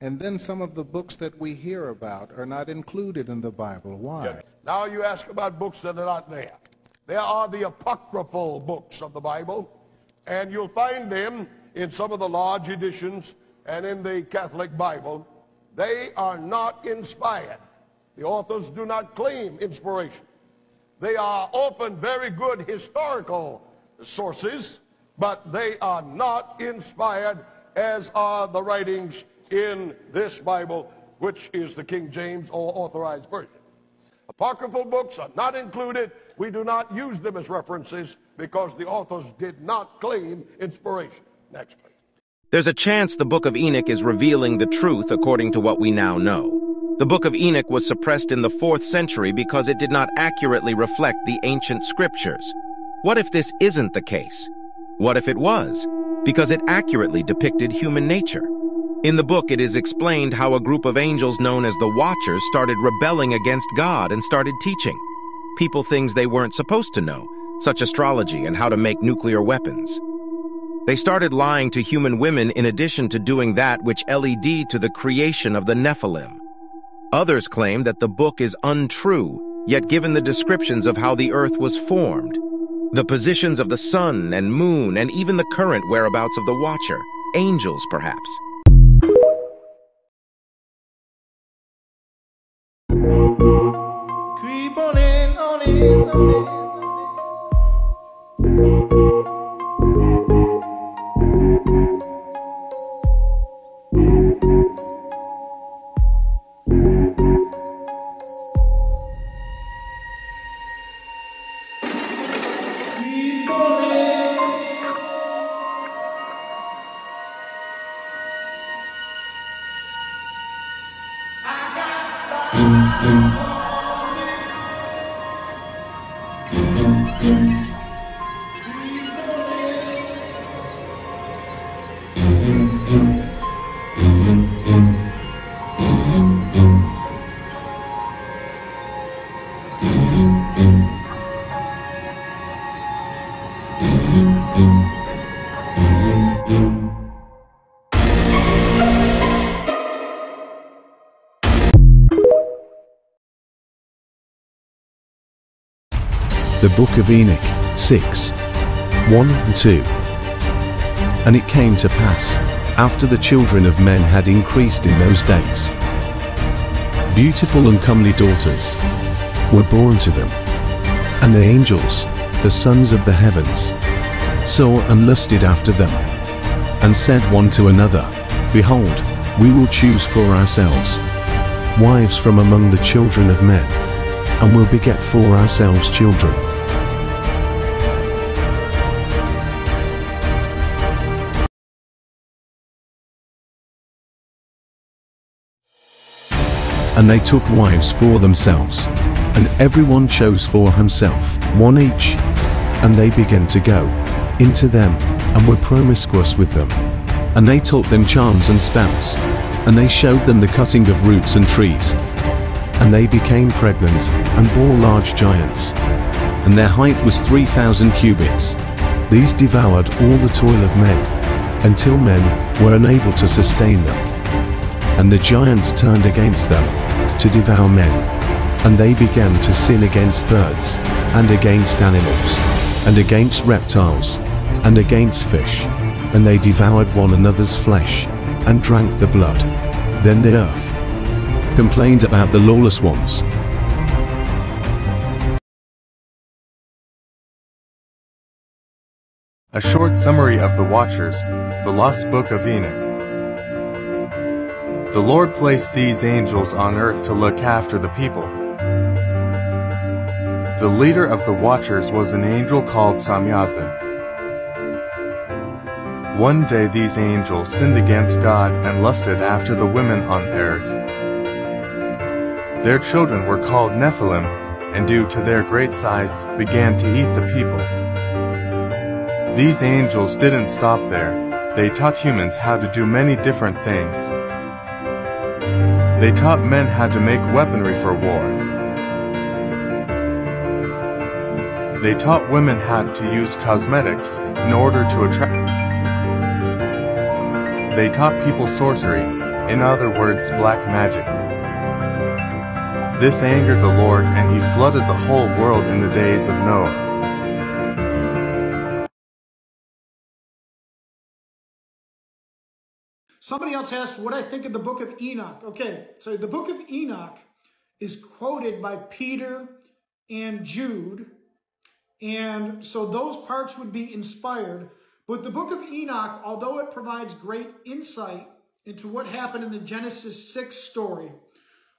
And then some of the books that we hear about are not included in the Bible. Why? Now you ask about books that are not there. There are the apocryphal books of the Bible, and you'll find them in some of the large editions and in the Catholic Bible. They are not inspired. The authors do not claim inspiration. They are often very good historical sources, but they are not inspired as are the writings in this Bible, which is the King James or authorized version. Apocryphal books are not included. We do not use them as references because the authors did not claim inspiration. Next, please. There's a chance the Book of Enoch is revealing the truth according to what we now know. The Book of Enoch was suppressed in the 4th century because it did not accurately reflect the ancient scriptures. What if this isn't the case? What if it was? Because it accurately depicted human nature. In the book, it is explained how a group of angels known as the Watchers started rebelling against God and started teaching people things they weren't supposed to know, such astrology and how to make nuclear weapons. They started lying to human women in addition to doing that which led to the creation of the Nephilim. Others claim that the book is untrue, yet given the descriptions of how the earth was formed, the positions of the sun and moon, and even the current whereabouts of the watcher, angels perhaps. Creep on in, on in, on in. in, in, in. The Book of Enoch 6 1 and 2. And it came to pass, after the children of men had increased in those days, beautiful and comely daughters were born to them, and the angels, the sons of the heavens, saw and lusted after them, and said one to another, Behold, we will choose for ourselves wives from among the children of men, and will beget for ourselves children. And they took wives for themselves, and everyone chose for himself one each, and they began to go into them, and were promiscuous with them. And they taught them charms and spells, and they showed them the cutting of roots and trees. And they became pregnant, and bore large giants. And their height was three thousand cubits. These devoured all the toil of men, until men were unable to sustain them. And the giants turned against them, to devour men. And they began to sin against birds, and against animals, and against reptiles, and against fish. And they devoured one another's flesh, and drank the blood. Then the earth complained about the lawless ones, A short summary of the Watchers, the Lost Book of Enoch. The Lord placed these angels on earth to look after the people. The leader of the Watchers was an angel called Samyaza. One day these angels sinned against God and lusted after the women on earth. Their children were called Nephilim, and due to their great size, began to eat the people. These angels didn't stop there. They taught humans how to do many different things. They taught men how to make weaponry for war. They taught women how to use cosmetics in order to attract. They taught people sorcery, in other words, black magic. This angered the Lord, and he flooded the whole world in the days of Noah. Somebody else asked what I think of the book of Enoch. Okay, so the book of Enoch is quoted by Peter and Jude. And so those parts would be inspired. But the book of Enoch, although it provides great insight into what happened in the Genesis 6 story,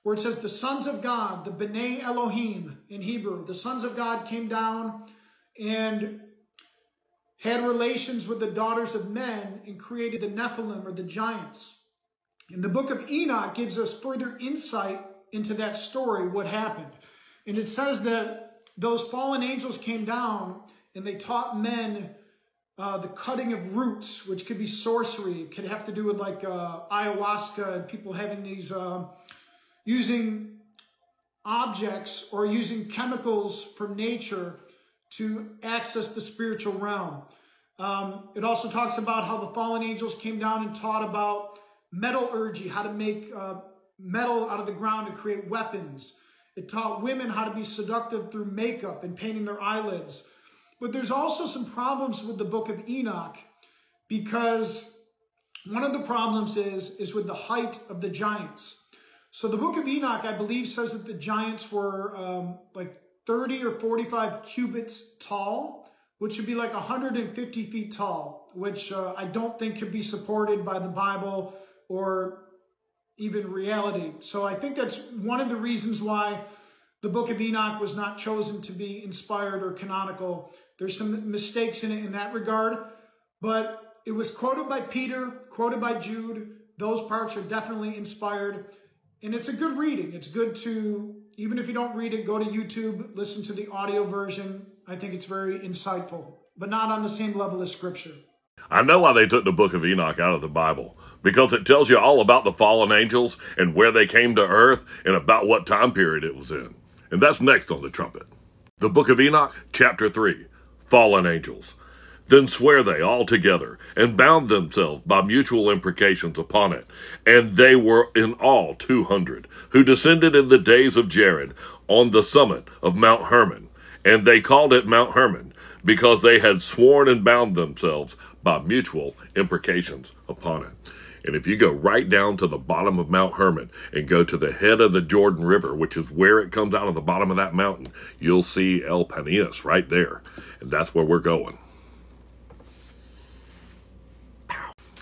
where it says the sons of God, the B'nai Elohim in Hebrew, the sons of God came down and had relations with the daughters of men and created the Nephilim or the giants. And the book of Enoch gives us further insight into that story, what happened. And it says that those fallen angels came down and they taught men uh, the cutting of roots, which could be sorcery. It could have to do with like uh, ayahuasca and people having these, uh, using objects or using chemicals from nature to access the spiritual realm. Um, it also talks about how the fallen angels came down and taught about metallurgy, how to make uh, metal out of the ground to create weapons. It taught women how to be seductive through makeup and painting their eyelids. But there's also some problems with the book of Enoch because one of the problems is, is with the height of the giants. So the book of Enoch, I believe, says that the giants were um, like 30 or 45 cubits tall, which would be like 150 feet tall, which uh, I don't think could be supported by the Bible or even reality. So I think that's one of the reasons why the book of Enoch was not chosen to be inspired or canonical. There's some mistakes in it in that regard, but it was quoted by Peter, quoted by Jude. Those parts are definitely inspired. And it's a good reading. It's good to, even if you don't read it, go to YouTube, listen to the audio version. I think it's very insightful, but not on the same level as Scripture. I know why they took the book of Enoch out of the Bible. Because it tells you all about the fallen angels and where they came to earth and about what time period it was in. And that's next on the trumpet. The book of Enoch, chapter 3 Fallen Angels. Then swear they all together, and bound themselves by mutual imprecations upon it. And they were in all two hundred, who descended in the days of Jared on the summit of Mount Hermon. And they called it Mount Hermon, because they had sworn and bound themselves by mutual imprecations upon it. And if you go right down to the bottom of Mount Hermon and go to the head of the Jordan River, which is where it comes out of the bottom of that mountain, you'll see El Panias right there. And that's where we're going.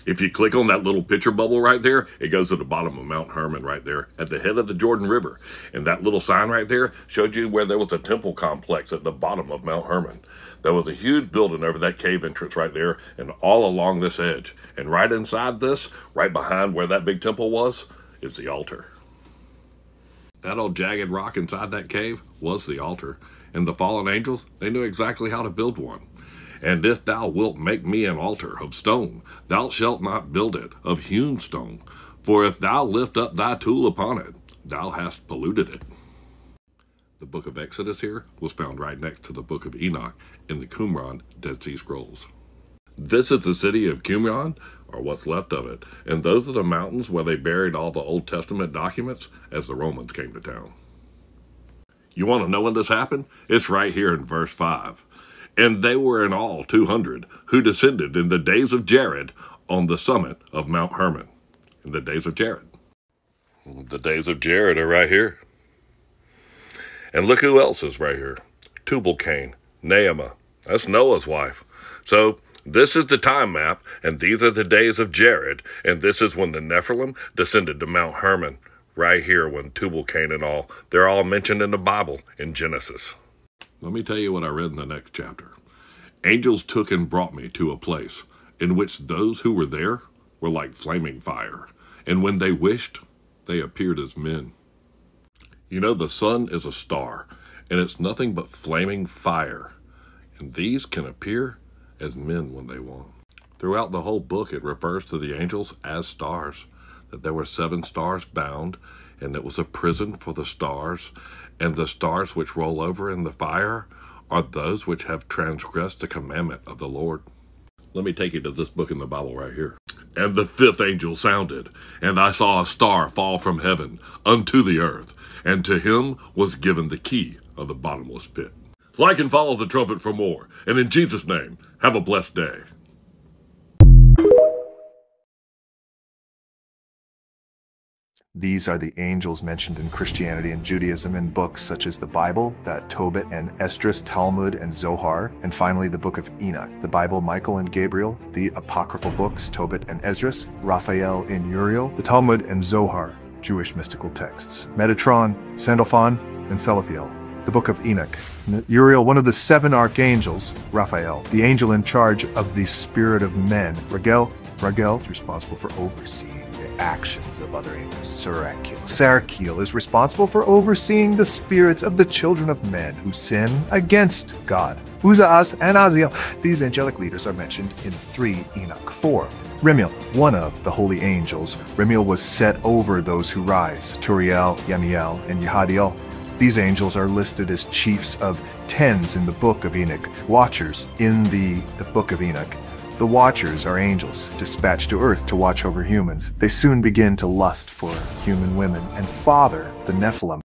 If you click on that little picture bubble right there, it goes to the bottom of Mount Hermon right there at the head of the Jordan River. And that little sign right there showed you where there was a temple complex at the bottom of Mount Hermon. There was a huge building over that cave entrance right there and all along this edge. And right inside this, right behind where that big temple was, is the altar. That old jagged rock inside that cave was the altar. And the fallen angels, they knew exactly how to build one. And if thou wilt make me an altar of stone, thou shalt not build it of hewn stone. For if thou lift up thy tool upon it, thou hast polluted it. The book of Exodus here was found right next to the book of Enoch in the Qumran Dead Sea Scrolls. This is the city of Qumran, or what's left of it, and those are the mountains where they buried all the Old Testament documents as the Romans came to town. You want to know when this happened? It's right here in verse 5. And they were in all 200 who descended in the days of Jared on the summit of Mount Hermon. In the days of Jared. The days of Jared are right here. And look who else is right here Tubal Cain, Naamah. That's Noah's wife. So this is the time map, and these are the days of Jared, and this is when the Nephilim descended to Mount Hermon, right here when Tubal Cain and all. They're all mentioned in the Bible in Genesis. Let me tell you what I read in the next chapter. Angels took and brought me to a place in which those who were there were like flaming fire, and when they wished, they appeared as men. You know, the sun is a star, and it's nothing but flaming fire, and these can appear as men when they want. Throughout the whole book, it refers to the angels as stars, that there were seven stars bound, and it was a prison for the stars, and the stars which roll over in the fire are those which have transgressed the commandment of the Lord. Let me take you to this book in the Bible right here. And the fifth angel sounded, and I saw a star fall from heaven unto the earth, and to him was given the key of the bottomless pit. Like and follow the trumpet for more. And in Jesus' name, have a blessed day. These are the angels mentioned in Christianity and Judaism in books such as the Bible, the Tobit and Esdras, Talmud and Zohar, and finally the Book of Enoch, the Bible, Michael and Gabriel, the apocryphal books, Tobit and Esdras, Raphael and Uriel, the Talmud and Zohar, Jewish mystical texts, Metatron, Sandalphon, and Selaphiel, the Book of Enoch, Uriel, one of the seven archangels, Raphael, the angel in charge of the spirit of men, Raguel, Raguel, responsible for overseeing actions of other angels. Sarakiel. Sarakiel is responsible for overseeing the spirits of the children of men who sin against God. Uzaaz and Aziel, these angelic leaders are mentioned in 3 Enoch 4. Remiel, one of the holy angels, Remiel was set over those who rise, Turiel, Yamiel, and Yehadiel. These angels are listed as chiefs of tens in the book of Enoch, watchers in the book of Enoch. The Watchers are angels, dispatched to Earth to watch over humans. They soon begin to lust for human women and father the Nephilim.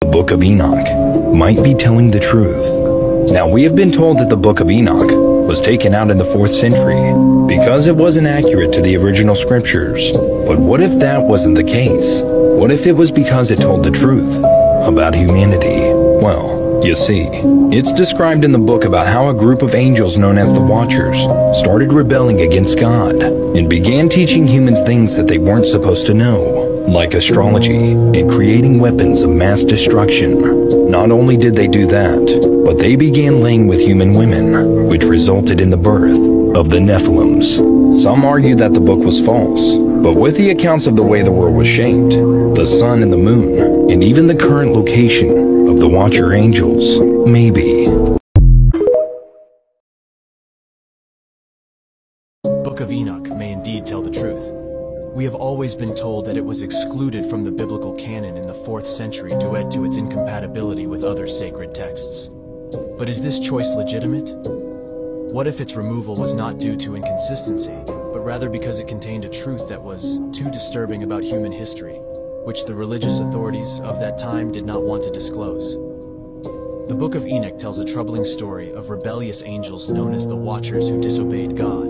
The Book of Enoch might be telling the truth. Now, we have been told that the Book of Enoch was taken out in the 4th century because it wasn't accurate to the original scriptures. But what if that wasn't the case? What if it was because it told the truth about humanity? Well, you see, it's described in the book about how a group of angels known as the Watchers started rebelling against God and began teaching humans things that they weren't supposed to know, like astrology and creating weapons of mass destruction. Not only did they do that, but they began laying with human women, which resulted in the birth of the Nephilims. Some argue that the book was false, but with the accounts of the way the world was shaped, the sun and the moon, and even the current location of the Watcher Angels, maybe. Book of Enoch may indeed tell the truth. We have always been told that it was excluded from the biblical canon in the 4th century due to its incompatibility with other sacred texts. But is this choice legitimate? What if its removal was not due to inconsistency, but rather because it contained a truth that was too disturbing about human history? Which the religious authorities of that time did not want to disclose. The Book of Enoch tells a troubling story of rebellious angels known as the Watchers who disobeyed God.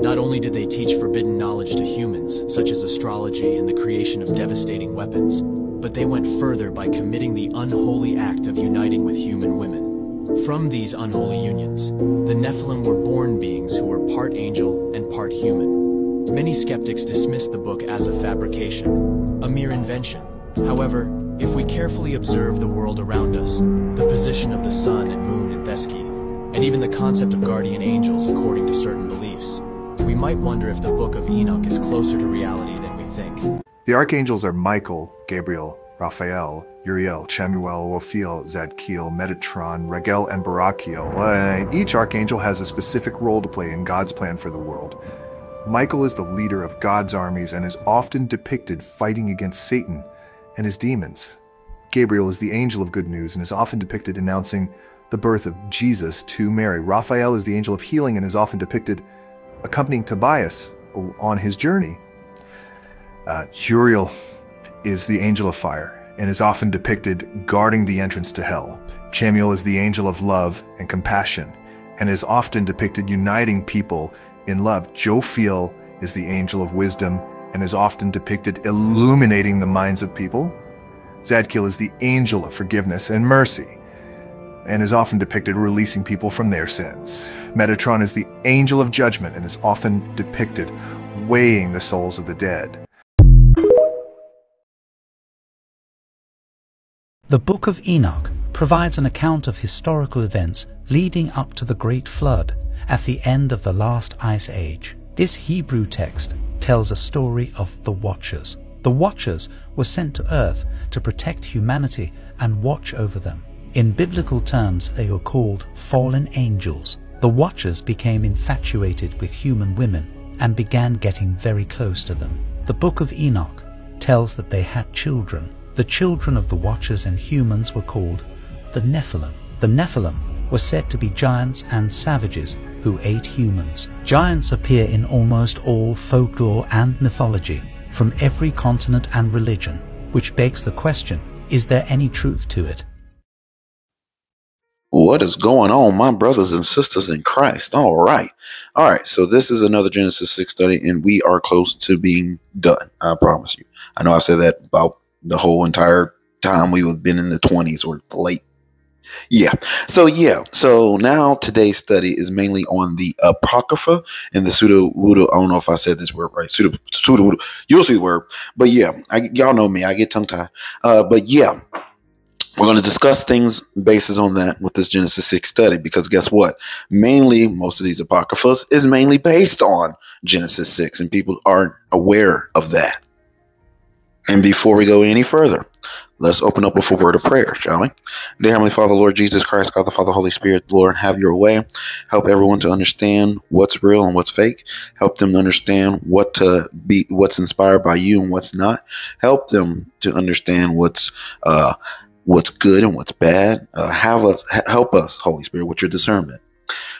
Not only did they teach forbidden knowledge to humans, such as astrology and the creation of devastating weapons, but they went further by committing the unholy act of uniting with human women. From these unholy unions, the Nephilim were born beings who were part angel and part human. Many skeptics dismiss the book as a fabrication, a mere invention. However, if we carefully observe the world around us, the position of the sun and moon in Thesky, and even the concept of guardian angels according to certain beliefs, we might wonder if the Book of Enoch is closer to reality than we think. The archangels are Michael, Gabriel, Raphael, Uriel, Chamuel, Jophiel, Zadkiel, Metatron, Raguel, and Barachiel. Uh, each archangel has a specific role to play in God's plan for the world. Michael is the leader of God's armies and is often depicted fighting against Satan and his demons. Gabriel is the angel of good news and is often depicted announcing the birth of Jesus to Mary. Raphael is the angel of healing and is often depicted accompanying Tobias on his journey. Uh, Uriel is the angel of fire and is often depicted guarding the entrance to hell. Chamuel is the angel of love and compassion and is often depicted uniting people in love, Jophiel is the angel of wisdom and is often depicted illuminating the minds of people. Zadkiel is the angel of forgiveness and mercy and is often depicted releasing people from their sins. Metatron is the angel of judgment and is often depicted weighing the souls of the dead. The Book of Enoch provides an account of historical events leading up to the Great Flood at the end of the last ice age. This Hebrew text tells a story of the Watchers. The Watchers were sent to earth to protect humanity and watch over them. In biblical terms, they were called fallen angels. The Watchers became infatuated with human women and began getting very close to them. The book of Enoch tells that they had children. The children of the Watchers and humans were called the Nephilim. The Nephilim were said to be giants and savages who ate humans. Giants appear in almost all folklore and mythology from every continent and religion, which begs the question, is there any truth to it? What is going on, my brothers and sisters in Christ? All right. All right. So, this is another Genesis 6 study, and we are close to being done. I promise you. I know I said that about the whole entire time we've been in the 20s or late yeah. So yeah. So now today's study is mainly on the apocrypha and the pseudo. I don't know if I said this word right. Pseudo pseudo. You'll see the word. But yeah, I, y'all know me. I get tongue tied. Uh, but yeah. We're going to discuss things basis on that with this Genesis 6 study because guess what? Mainly, most of these apocryphas is mainly based on Genesis 6, and people aren't aware of that. And before we go any further, Let's open up with a word of prayer, shall we? Dear Heavenly Father, Lord Jesus Christ, God the Father, Holy Spirit, Lord, have your way. Help everyone to understand what's real and what's fake. Help them to understand what to be, what's inspired by you and what's not. Help them to understand what's uh, what's good and what's bad. Uh, have us help us, Holy Spirit, with your discernment.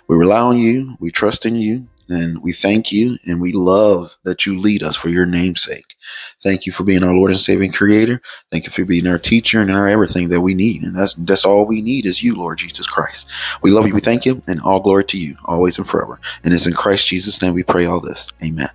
We rely on you. We trust in you. And we thank you and we love that you lead us for your name's sake. Thank you for being our Lord and Savior Creator. Thank you for being our teacher and our everything that we need. And that's that's all we need is you, Lord Jesus Christ. We love you. We thank you. And all glory to you, always and forever. And it's in Christ Jesus' name we pray all this. Amen.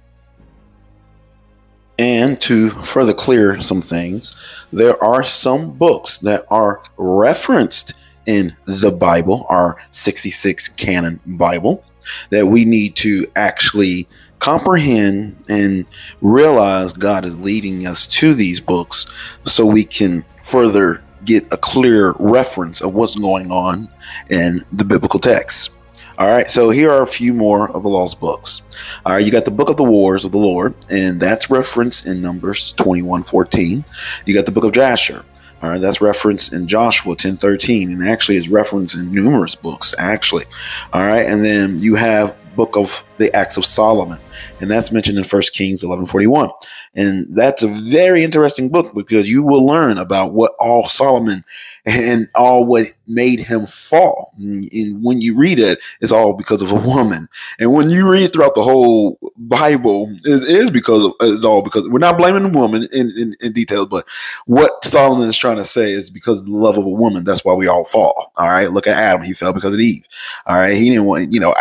And to further clear some things, there are some books that are referenced in the Bible, our 66 canon Bible that we need to actually comprehend and realize God is leading us to these books so we can further get a clear reference of what's going on in the biblical text. All right, so here are a few more of the lost books. All right, you got the Book of the Wars of the Lord, and that's referenced in Numbers 21 14. You got the Book of Jasher, all right, that's referenced in Joshua 10:13, and actually is referenced in numerous books. Actually, all right, and then you have book of the Acts of Solomon, and that's mentioned in First Kings 11:41, and that's a very interesting book because you will learn about what all Solomon and all what made him fall. And when you read it, it's all because of a woman. And when you read throughout the whole Bible, it is because of, it's all because we're not blaming the woman in, in, in detail, but what Solomon is trying to say is because of the love of a woman, that's why we all fall. All right. Look at Adam. He fell because of Eve. All right. He didn't want, you know,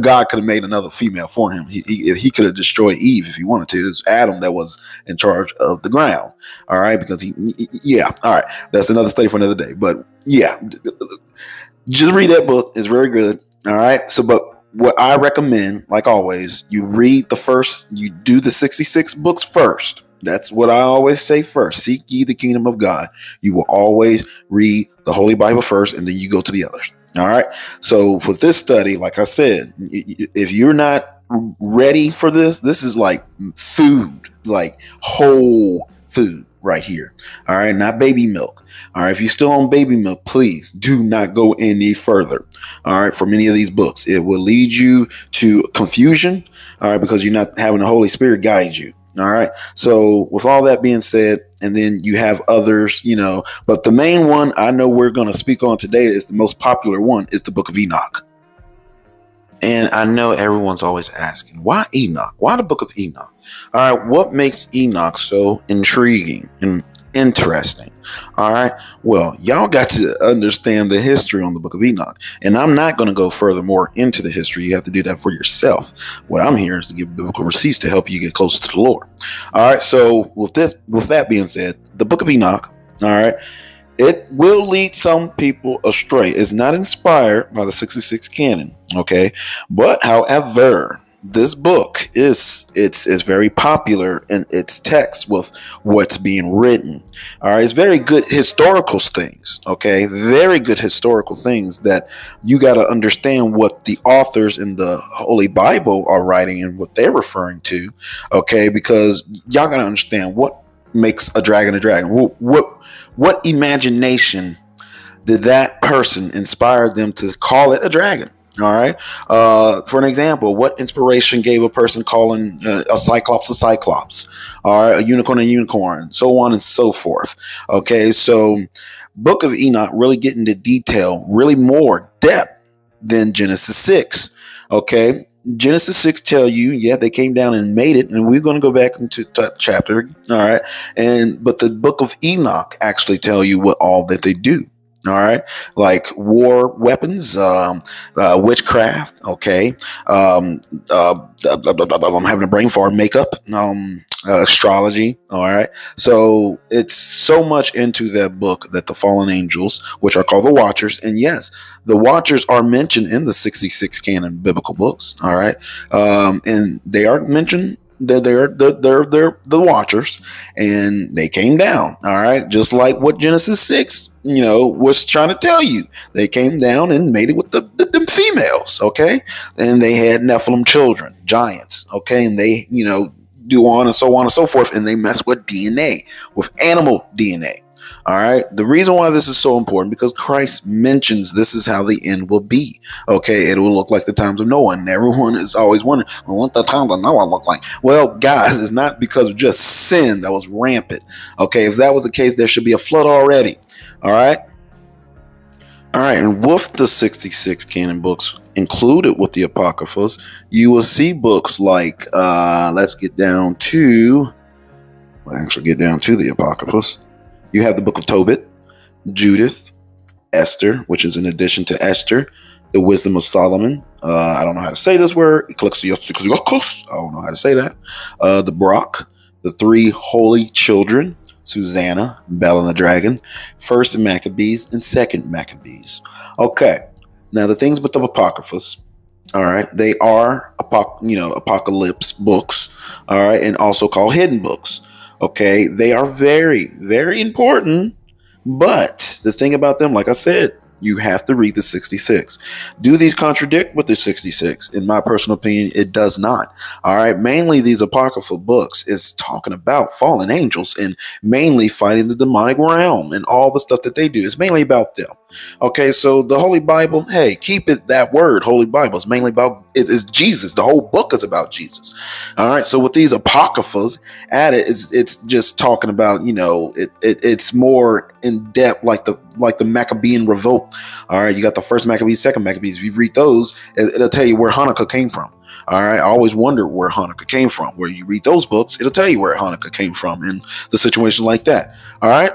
God could have made another female for him. He, he, he could have destroyed Eve if he wanted to. It was Adam that was in charge of the ground. All right. Because he, yeah. All right. That's another study for another day. But yeah, just read that book. It's very good. All right. So, but what I recommend, like always, you read the first, you do the 66 books first. That's what I always say first. Seek ye the kingdom of God. You will always read the Holy Bible first, and then you go to the others. All right. So, for this study, like I said, if you're not ready for this, this is like food, like whole food right here. All right, not baby milk. All right, if you're still on baby milk, please do not go any further. All right, for many of these books, it will lead you to confusion. All right, because you're not having the Holy Spirit guide you. All right. So, with all that being said, and then you have others, you know, but the main one I know we're going to speak on today is the most popular one is the book of Enoch. And I know everyone's always asking, why Enoch? Why the book of Enoch? All right, what makes Enoch so intriguing and interesting? All right, well, y'all got to understand the history on the book of Enoch. And I'm not going to go further more into the history. You have to do that for yourself. What I'm here is to give biblical receipts to help you get closer to the Lord. All right, so with this, with that being said, the book of Enoch, all right, it will lead some people astray. It's not inspired by the 66 canon, okay? But however, this book is it's it's very popular in its text with what's being written. All right, it's very good historical things. Okay, very good historical things that you got to understand what the authors in the Holy Bible are writing and what they're referring to. Okay, because y'all got to understand what makes a dragon a dragon. What what, what imagination did that person inspire them to call it a dragon? All right. Uh, for an example, what inspiration gave a person calling uh, a cyclops a cyclops, or a unicorn a unicorn, so on and so forth. Okay. So, Book of Enoch really get into detail, really more depth than Genesis 6. Okay. Genesis 6 tell you, yeah, they came down and made it, and we're going to go back into that chapter. All right. And but the book of Enoch actually tell you what all that they do. All right, like war weapons, um, uh, witchcraft. Okay, um, uh, I'm having a brain fart. Makeup, um, uh, astrology. All right, so it's so much into that book that the fallen angels, which are called the Watchers, and yes, the Watchers are mentioned in the 66 canon biblical books. All right, um, and they are mentioned they're they're they're they're the watchers and they came down all right? Just like what genesis 6 you know was trying to tell you. They came down and made it with the, the them females okay? And they had nephilim children giants okay? And they you know do on and so on and so forth and they mess with dna with animal dna all right. The reason why this is so important because Christ mentions this is how the end will be. Okay. It will look like the times of Noah. And everyone is always wondering, well, what the times of Noah look like? Well, guys, it's not because of just sin that was rampant. Okay. If that was the case, there should be a flood already. All right. All right, and with the 66 canon books included with the Apocryphas, you will see books like, uh, let's get down to, actually get down to the Apocryphas. You have the book of Tobit, Judith, Esther, which is in addition to Esther, the wisdom of Solomon. Uh, I don't know how to say this word. I don't know how to say that. Uh, the Brock, the three holy children, Susanna, Bel and the Dragon, First Maccabees, and Second Maccabees. Okay, now the things with the Apocryphas. All right, they are apoc- you know apocalypse books. All right, and also called hidden books. Okay, they are very, very important. But the thing about them, like I said, you have to read the 66. Do these contradict with the 66? In my personal opinion, it does not. All right. Mainly, these apocryphal books is talking about fallen angels and mainly fighting the demonic realm and all the stuff that they do. It's mainly about them. Okay. So the Holy Bible, hey, keep it that word, Holy Bible. It's mainly about it is Jesus. The whole book is about Jesus. All right. So with these apocryphas added, it's it's just talking about you know it, it it's more in depth, like the like the Maccabean revolt. All right, you got the first Maccabees, second Maccabees. If you read those, it'll tell you where Hanukkah came from. All right, I always wondered where Hanukkah came from. Where you read those books, it'll tell you where Hanukkah came from and the situation like that. All right.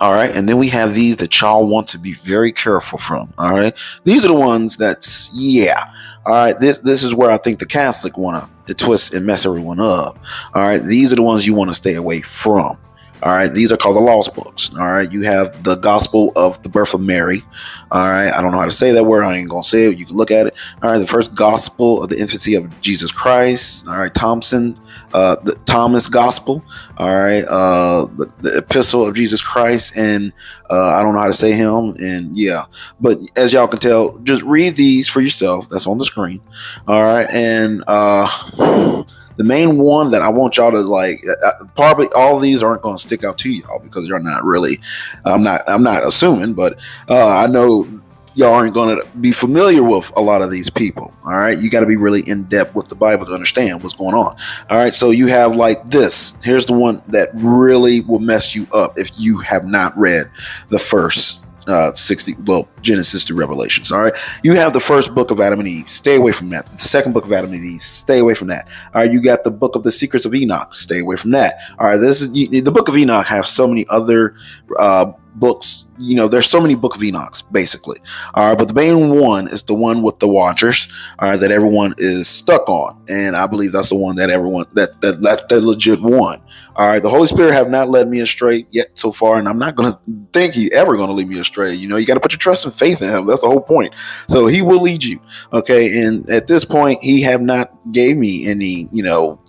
All right, and then we have these that y'all want to be very careful from. All right, these are the ones that's yeah. All right, this this is where I think the Catholic want to twist and mess everyone up. All right, these are the ones you want to stay away from. All right, these are called the lost books. All right, you have the Gospel of the Birth of Mary. All right, I don't know how to say that word. I ain't gonna say it. You can look at it. All right, the first Gospel of the infancy of Jesus Christ. All right, Thompson, uh, the Thomas Gospel. All right, uh, the, the Epistle of Jesus Christ, and uh, I don't know how to say him. And yeah, but as y'all can tell, just read these for yourself. That's on the screen. All right, and uh the main one that I want y'all to like, uh, uh, probably all these aren't going to stick out to y'all because you're not really. I'm not. I'm not assuming, but uh, I know y'all aren't going to be familiar with a lot of these people. All right, you got to be really in depth with the Bible to understand what's going on. All right, so you have like this. Here's the one that really will mess you up if you have not read the first uh, 60, well, Genesis to Revelations. All right. You have the first book of Adam and Eve. Stay away from that. The second book of Adam and Eve. Stay away from that. All right. You got the book of the secrets of Enoch. Stay away from that. All right. This is the book of Enoch have so many other uh, books. You know, there's so many Book of Enochs, basically. All right, but the main one is the one with the Watchers. All right, that everyone is stuck on, and I believe that's the one that everyone that that that's the legit one. All right, the Holy Spirit have not led me astray yet so far, and I'm not to think He ever to lead me astray. You know, you got to put your trust and faith in Him. That's the whole point. So He will lead you. Okay, and at this point, He have not gave me any, you know,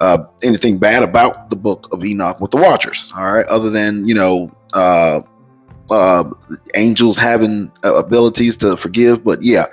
uh, anything bad about the Book of Enoch with the Watchers. All right, other than you know. Uh, uh, angels having uh, abilities to forgive. But yeah,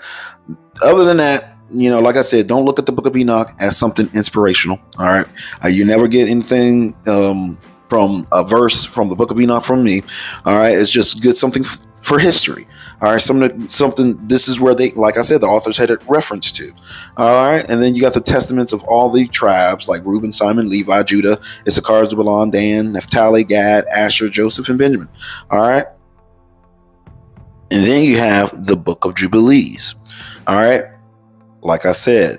other than that, you know, like I said, don't look at the Book of Enoch as something inspirational. All right, uh, you never get anything um, from a verse from the Book of Enoch from me. All right, it's just good something for history. All right, some something. This is where they, like I said, the authors had a reference to. All right, and then you got the testaments of all the tribes, like Reuben, Simon, Levi, Judah, Issachar, Zebulon, Dan, Naphtali, Gad, Asher, Joseph, and Benjamin. All right, and then you have the Book of Jubilees. All right, like I said,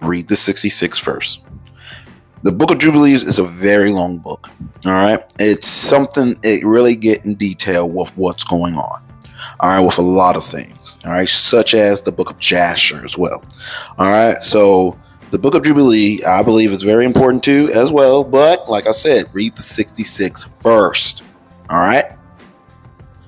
read the 66 verse. The Book of Jubilees is a very long book. All right. It's something it really get in detail with what's going on. All right, with a lot of things. All right, such as the Book of Jasher as well. All right, so the Book of Jubilee, I believe, is very important too, as well. But like I said, read the 66 first. All right.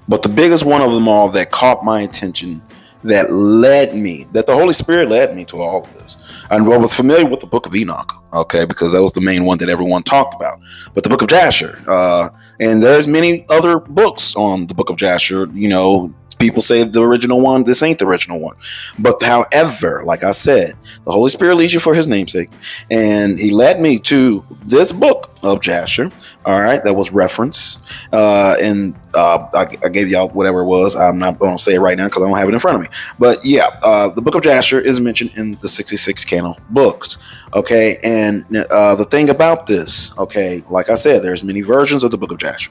But the biggest one of them all that caught my attention that led me, that the Holy Spirit led me to all of this. And I was familiar with the book of Enoch, okay, because that was the main one that everyone talked about. But the book of Jasher, uh, and there's many other books on the book of Jasher, you know, people say the original one this ain't the original one. But however like i said the holy spirit leads you for his namesake. And he led me to this book of jasher all right that was referenced. Uh and uh I, I, gave y'all whatever it was. I'm not going to say it right now because i don't have it in front of me. But yeah uh the book of jasher is mentioned in the 66 canon books okay? And uh the thing about this okay like i said there's many versions of the book of jasher.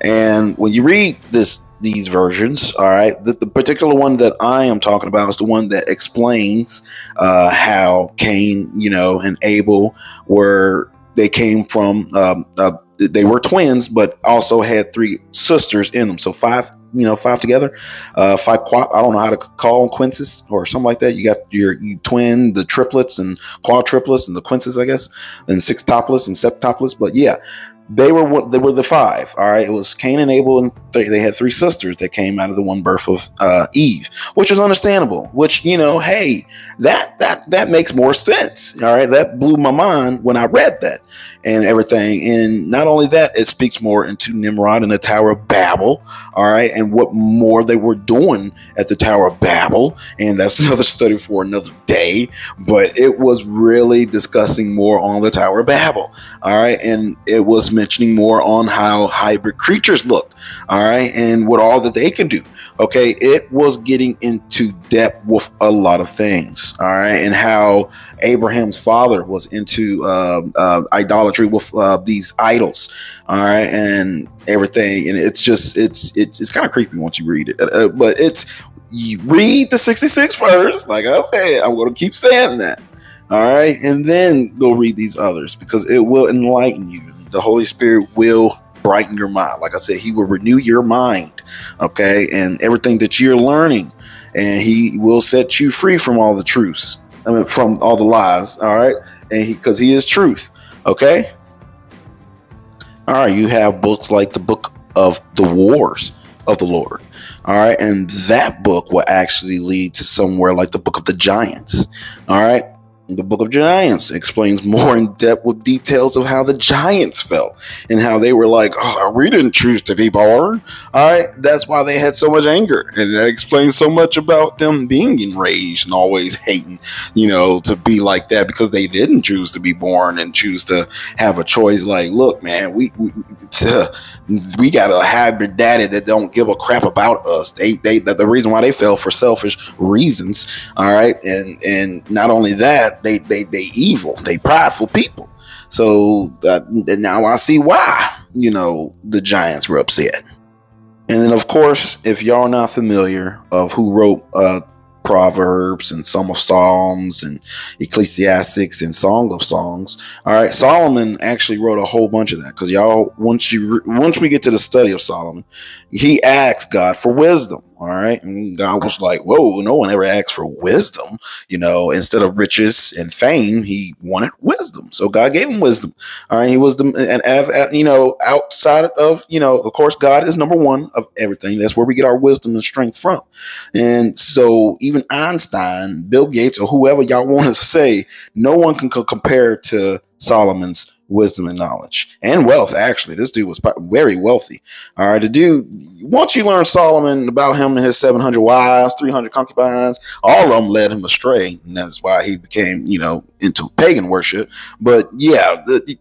And when you read this these versions. All right, the, the, particular one that I am talking about is the one that explains uh, how Cain, you know, and Abel were they came from. Um, uh, they were twins, but also had three sisters in them. So five, you know, five together. Uh, five. I don't know how to call them quinces or something like that. You got your you twin, the triplets and quadruplets, and the quinces, I guess, and sextuplets and septuplets. But yeah, they were they were the five. All right, it was Cain and Abel, and th- they had three sisters that came out of the one birth of uh, Eve, which is understandable. Which you know, hey, that that that makes more sense. All right, that blew my mind when I read that and everything. And not only that, it speaks more into Nimrod and the Tower of Babel. All right, and what more they were doing at the Tower of Babel, and that's another study for another day. But it was really discussing more on the Tower of Babel. All right, and it was mentioning more on how hybrid creatures looked, all right, and what all that they can do. Okay, it was getting into depth with a lot of things, all right, and how Abraham's father was into uh, uh, idolatry with uh, these idols, all right, and everything, and it's just it's it's, it's kind of creepy once you read it, uh, uh, but it's you read the 66 first, like I said, I'm going to keep saying that. All right. And then go read these others because it will enlighten you the Holy Spirit will brighten your mind. Like I said, He will renew your mind, okay, and everything that you're learning, and He will set you free from all the truths, I mean, from all the lies. All right, and He because He is truth, okay. All right, you have books like the Book of the Wars of the Lord. All right, and that book will actually lead to somewhere like the Book of the Giants. All right, the book of giants explains more in depth with details of how the giants felt and how they were like oh we didn't choose to be born. All right? That's why they had so much anger. And that explains so much about them being enraged and always hating you know to be like that because they didn't choose to be born and choose to have a choice. Like look man we we, we got a hybrid daddy that don't give a crap about us. They they the reason why they fell for selfish reasons all right? And and not only that they they they evil. They prideful people. So uh, now I see why you know the Giants were upset. And then of course, if y'all are not familiar of who wrote uh, Proverbs and some of Psalms and Ecclesiastics and Song of Songs. All right, Solomon actually wrote a whole bunch of that because y'all once you once we get to the study of Solomon, he asked God for wisdom. All right. And God was like, whoa, no one ever asked for wisdom. You know, instead of riches and fame, he wanted wisdom. So God gave him wisdom. All right. He was the, and, and, you know, outside of, you know, of course, God is number one of everything. That's where we get our wisdom and strength from. And so even Einstein, Bill Gates, or whoever y'all want to say, no one can compare to Solomon's wisdom and knowledge and wealth. Actually, this dude was very wealthy. All right, the dude. Once you learn Solomon about him and his seven hundred wives, three hundred concubines, all of them led him astray, and that's why he became, you know, into pagan worship. But yeah, the,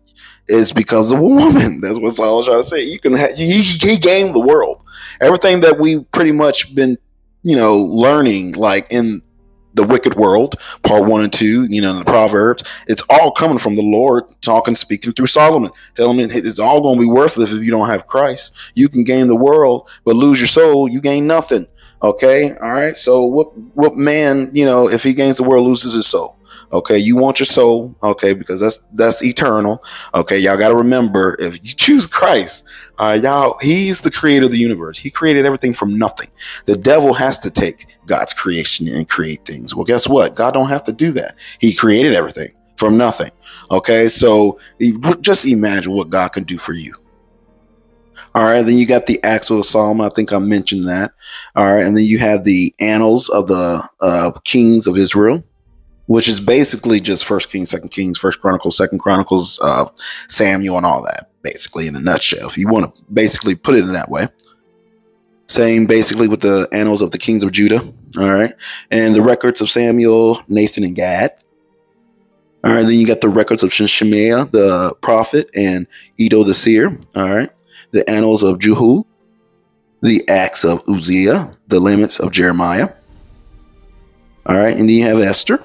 is because of a woman. That's what was trying to say. You can he, he gained the world. Everything that we pretty much been, you know, learning like in the wicked world, part one and two, you know, the Proverbs, it's all coming from the Lord talking, speaking through Solomon, telling him it's all going to be worthless if you don't have Christ. You can gain the world, but lose your soul, you gain nothing. Okay, all right. So what what man, you know, if he gains the world, loses his soul. Okay, you want your soul, okay, because that's that's eternal. Okay, y'all got to remember if you choose Christ, uh, y'all, he's the creator of the universe. He created everything from nothing. The devil has to take God's creation and create things. Well, guess what? God don't have to do that. He created everything from nothing. Okay, so just imagine what God can do for you. All right, then you got the Acts of the Psalm. I think I mentioned that. All right, and then you have the Annals of the uh, Kings of Israel, which is basically just First Kings, Second Kings, First Chronicles, Second Chronicles, uh, Samuel, and all that. Basically, in a nutshell, if you want to basically put it in that way. Same basically with the Annals of the Kings of Judah. All right, and the records of Samuel, Nathan, and Gad. All right, then you got the records of Shemaiah, the prophet, and Iddo the seer. All right the annals of Jehu, the acts of Uzziah, the limits of Jeremiah. All right, and then you have Esther.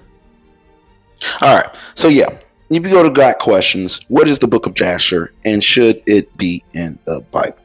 All right, so yeah, if you go to Got Questions, what is the book of Jasher and should it be in the Bible?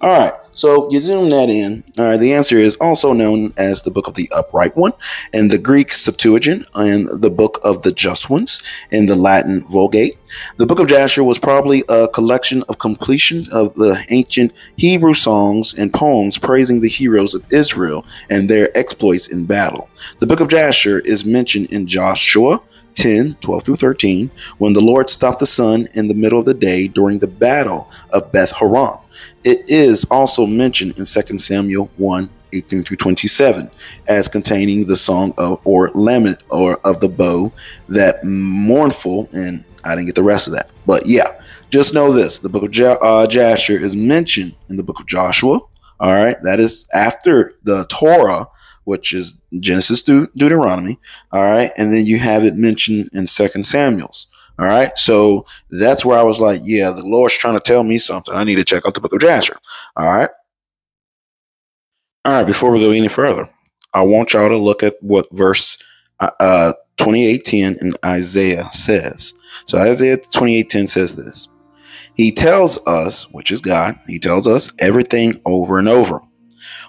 All right, so you zoom that in. All right, the answer is also known as the Book of the Upright One, in the Greek Septuagint, and the Book of the Just Ones, in the Latin Vulgate. The Book of Jasher was probably a collection of completions of the ancient Hebrew songs and poems praising the heroes of Israel and their exploits in battle. The Book of Jasher is mentioned in Joshua 10 12 through 13 when the Lord stopped the sun in the middle of the day during the battle of Beth Horon. It is also mentioned in 2 Samuel 1 18 through 27 as containing the song of or lament or of the bow that mournful and I didn't get the rest of that. But yeah, just know this: the book of uh, Jasher is mentioned in the book of Joshua. All right, that is after the Torah, which is Genesis through Deuteronomy. All right, and then you have it mentioned in Second Samuel's. All right. So that's where I was like, yeah, the Lord's trying to tell me something. I need to check out the book of Jasher. All right. All right. Before we go any further, I want y'all to look at what verse uh, uh 2810 in Isaiah says. So Isaiah 2810 says this. He tells us, which is God, he tells us everything over and over.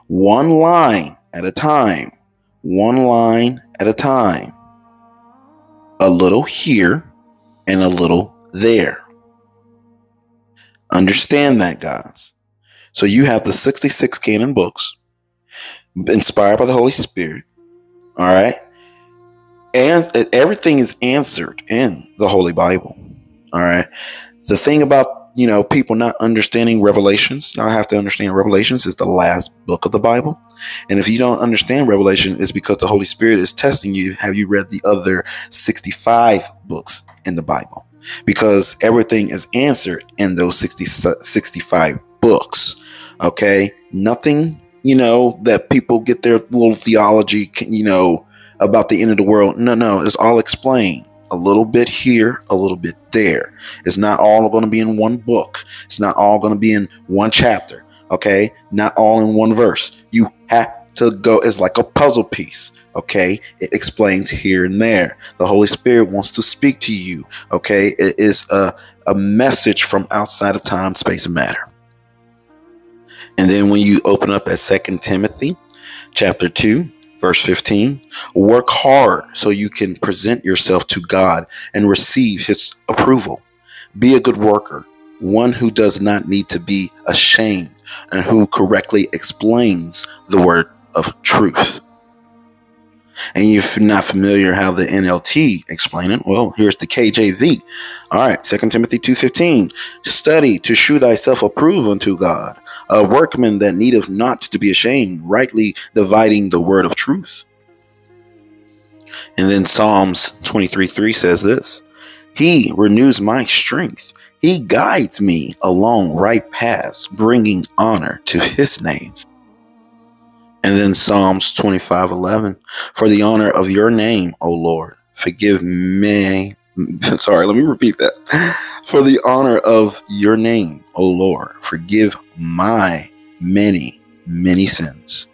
One line at a time. One line at a time. A little here, and a little there. Understand that, guys. So you have the 66 canon books inspired by the Holy Spirit. All right. And everything is answered in the Holy Bible. All right. The thing about you know, people not understanding Revelations. Y'all have to understand Revelations is the last book of the Bible. And if you don't understand Revelation, it's because the Holy Spirit is testing you. Have you read the other 65 books in the Bible? Because everything is answered in those 60, 65 books. Okay. Nothing, you know, that people get their little theology, you know, about the end of the world. No, no, it's all explained a little bit here, a little bit there. It's not all going to be in one book. It's not all going to be in one chapter. Okay. Not all in one verse. You have to go It's like a puzzle piece. Okay. It explains here and there. The Holy Spirit wants to speak to you. Okay. It is a, a message from outside of time, space, and matter. And then when you open up at Second Timothy chapter 2, Verse 15 Work hard so you can present yourself to God and receive His approval. Be a good worker, one who does not need to be ashamed and who correctly explains the word of truth. And if you're not familiar how the NLT explain it, well, here's the KJV. All right, 2 Timothy 2.15. Study to shew thyself approved unto God, a workman that needeth not to be ashamed, rightly dividing the word of truth. And then Psalms 23.3 says this. He renews my strength. He guides me along right paths, bringing honor to his name. And then Psalms 25 11. For the honor of your name, O Lord, forgive me. Sorry, let me repeat that. For the honor of your name, O Lord, forgive my many, many sins.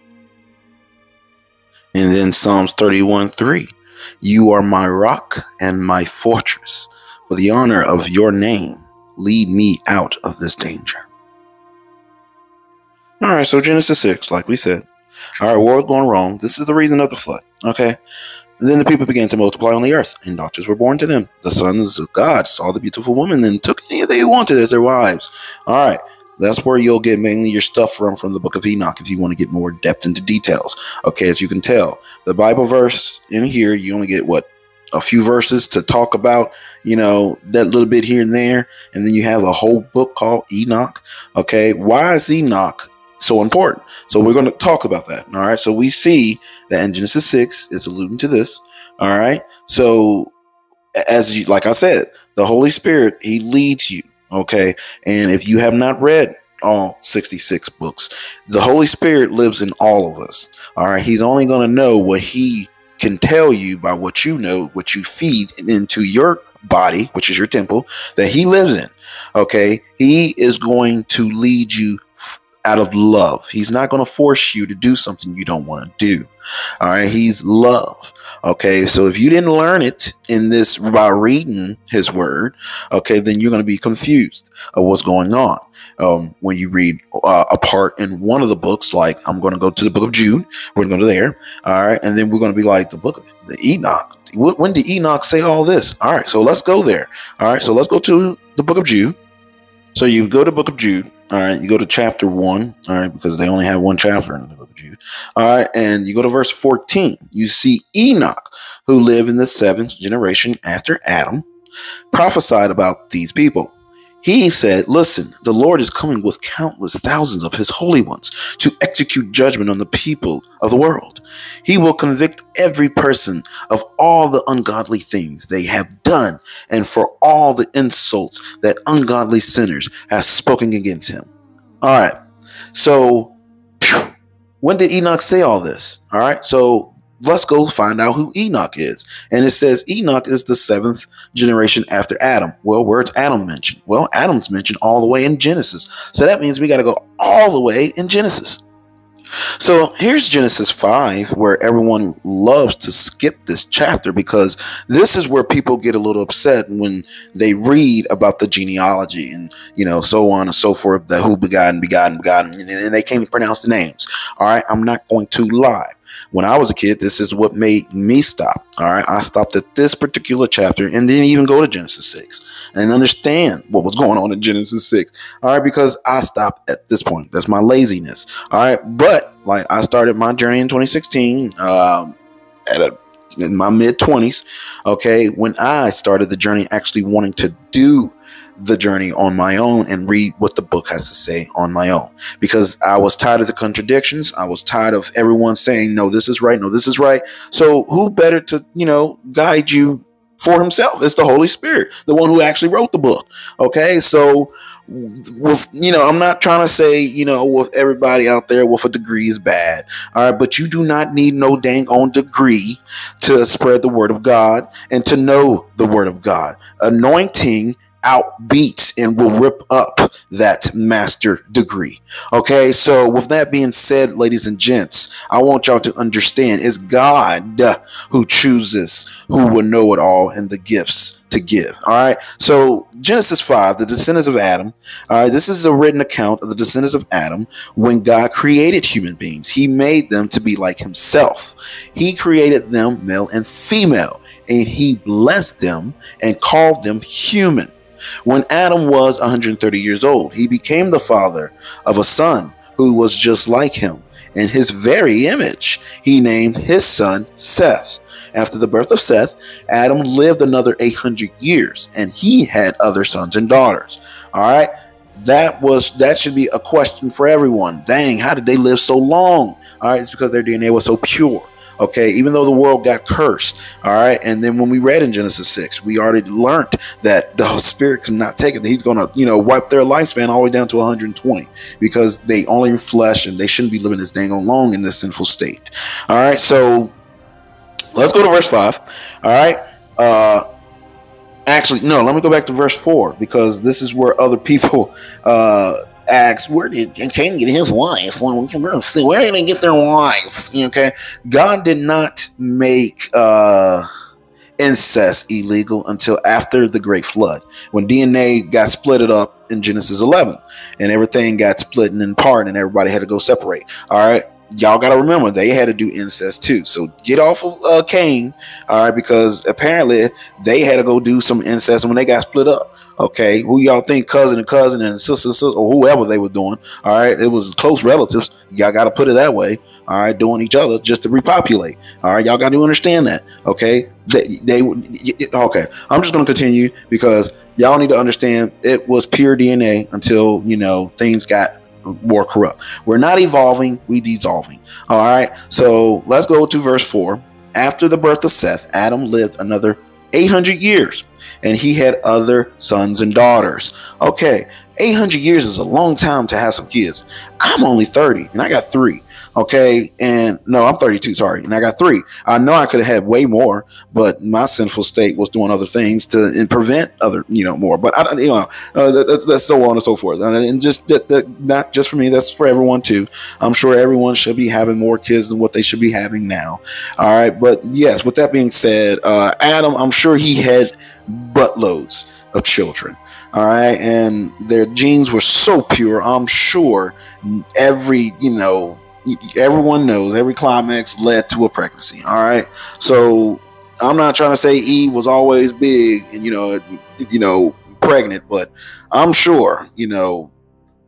And then Psalms 31 3 You are my rock and my fortress. For the honor of your name, lead me out of this danger. All right, so Genesis 6, like we said. All right, world going wrong. This is the reason of the flood. Okay. And then the people began to multiply on the earth, and daughters were born to them. The sons of God saw the beautiful woman and took any they wanted as their wives. All right. That's where you'll get mainly your stuff from from the book of Enoch if you want to get more depth into details. Okay, as you can tell, the Bible verse in here, you only get what a few verses to talk about, you know, that little bit here and there, and then you have a whole book called Enoch. Okay, why is Enoch so important? So we're going to talk about that. All right, so we see that in Genesis 6, it's alluding to this. All right, so as you, like I said, the Holy Spirit, He leads you. Okay, and if you have not read all 66 books, the Holy Spirit lives in all of us. All right, He's only going to know what He can tell you by what you know, what you feed into your body, which is your temple, that He lives in. Okay, He is going to lead you out of love. He's not going to force you to do something you don't want to do. All right. He's love. Okay. So if you didn't learn it in this by reading his word, okay, then you're going to be confused of what's going on. Um, when you read uh, a part in one of the books, like I'm going to go to the book of Jude, we're going to go there. All right. And then we're going to be like the book of the Enoch. When did Enoch say all this? All right. So let's go there. All right. So let's go to the book of Jude. So you go to book of Jude all right, you go to chapter one, all right, because they only have one chapter in the book of Jude. All right, and you go to verse 14. You see Enoch, who lived in the seventh generation after Adam, prophesied about these people. He said, Listen, the Lord is coming with countless thousands of his holy ones to execute judgment on the people of the world. He will convict every person of all the ungodly things they have done and for all the insults that ungodly sinners have spoken against him. All right. So, when did Enoch say all this? All right. So, let's go find out who Enoch is. And it says Enoch is the seventh generation after Adam. Well, where's Adam mentioned? Well, Adam's mentioned all the way in Genesis. So that means we got to go all the way in Genesis. So here's Genesis 5, where everyone loves to skip this chapter because this is where people get a little upset when they read about the genealogy and, you know, so on and so forth, the who begotten, begotten, begotten, and they can't pronounce the names. All right, I'm not going to lie. When I was a kid, this is what made me stop. All right, I stopped at this particular chapter and didn't even go to Genesis 6 and understand what was going on in Genesis 6. All right, because I stopped at this point. That's my laziness. All right, but like I started my journey in 2016 um, at a in my mid 20s okay when i started the journey actually wanting to do the journey on my own and read what the book has to say on my own because I was tired of the contradictions. I was tired of everyone saying, no, this is right, no, this is right. So, who better to, you know, guide you for himself? It's the Holy Spirit, the one who actually wrote the book. Okay, so with you know, I'm not trying to say you know with everybody out there with a degree is bad. All right, but you do not need no dang on degree to spread the word of God and to know the word of God. Anointing outbeats and will rip up that master degree. Okay, so with that being said, ladies and gents, I want y'all to understand it's God who chooses who will know it all and the gifts to give. All right, so Genesis 5, the descendants of Adam. All right, this is a written account of the descendants of Adam when God created human beings. He made them to be like Himself, He created them male and female, and He blessed them and called them human. When Adam was 130 years old, he became the father of a son who was just like him. In his very image, he named his son Seth. After the birth of Seth, Adam lived another 800 years and he had other sons and daughters. All right. That was that should be a question for everyone. Dang, how did they live so long? All right, it's because their DNA was so pure. Okay, even though the world got cursed. All right, and then when we read in Genesis 6, we already learned that the Spirit could not take it. He's to, you know, wipe their lifespan all the way down to 120 because they only flesh and they shouldn't be living this dang on long in this sinful state. All right, so let's go to verse 5. All right, uh, actually, no, let me go back to verse 4 because this is where other people uh, ask, where did Cain get his wife? Well, we can really see where did they get their wives? Okay. God did not make uh, incest illegal until after the great flood when DNA got split up in Genesis 11 and everything got split and in part and everybody had to go separate. All right y'all got to remember they had to do incest too. So get off of uh, Cain, all right, because apparently they had to go do some incest when they got split up. Okay, who y'all think cousin and cousin and sister, sister or whoever they were doing? All right, it was close relatives. Y'all got to put it that way. All right, doing each other just to repopulate. All right, y'all got to understand that. Okay, they, they okay. I'm just gonna continue because y'all need to understand it was pure DNA until you know things got more corrupt. We're not evolving, we dissolving. All right. So let's go to verse 4. After the birth of Seth, Adam lived another 800 years and he had other sons and daughters. Okay, 800 years is a long time to have some kids. I'm only 30 and I got three. Okay, and no, I'm 32, sorry, and I got three. I know I could have had way more, but my sinful state was doing other things to and prevent other, you know, more. But I, you know, uh, that's, that's so on and so forth. And just that, that, not just for me, that's for everyone too. I'm sure everyone should be having more kids than what they should be having now. All right, but yes, with that being said, uh, Adam, I'm sure he had buttloads of children. All right. And their genes were so pure. I'm sure every, you know, everyone knows every climax led to a pregnancy. All right. So I'm not trying to say E was always big and, you know, you know, pregnant, but I'm sure, you know,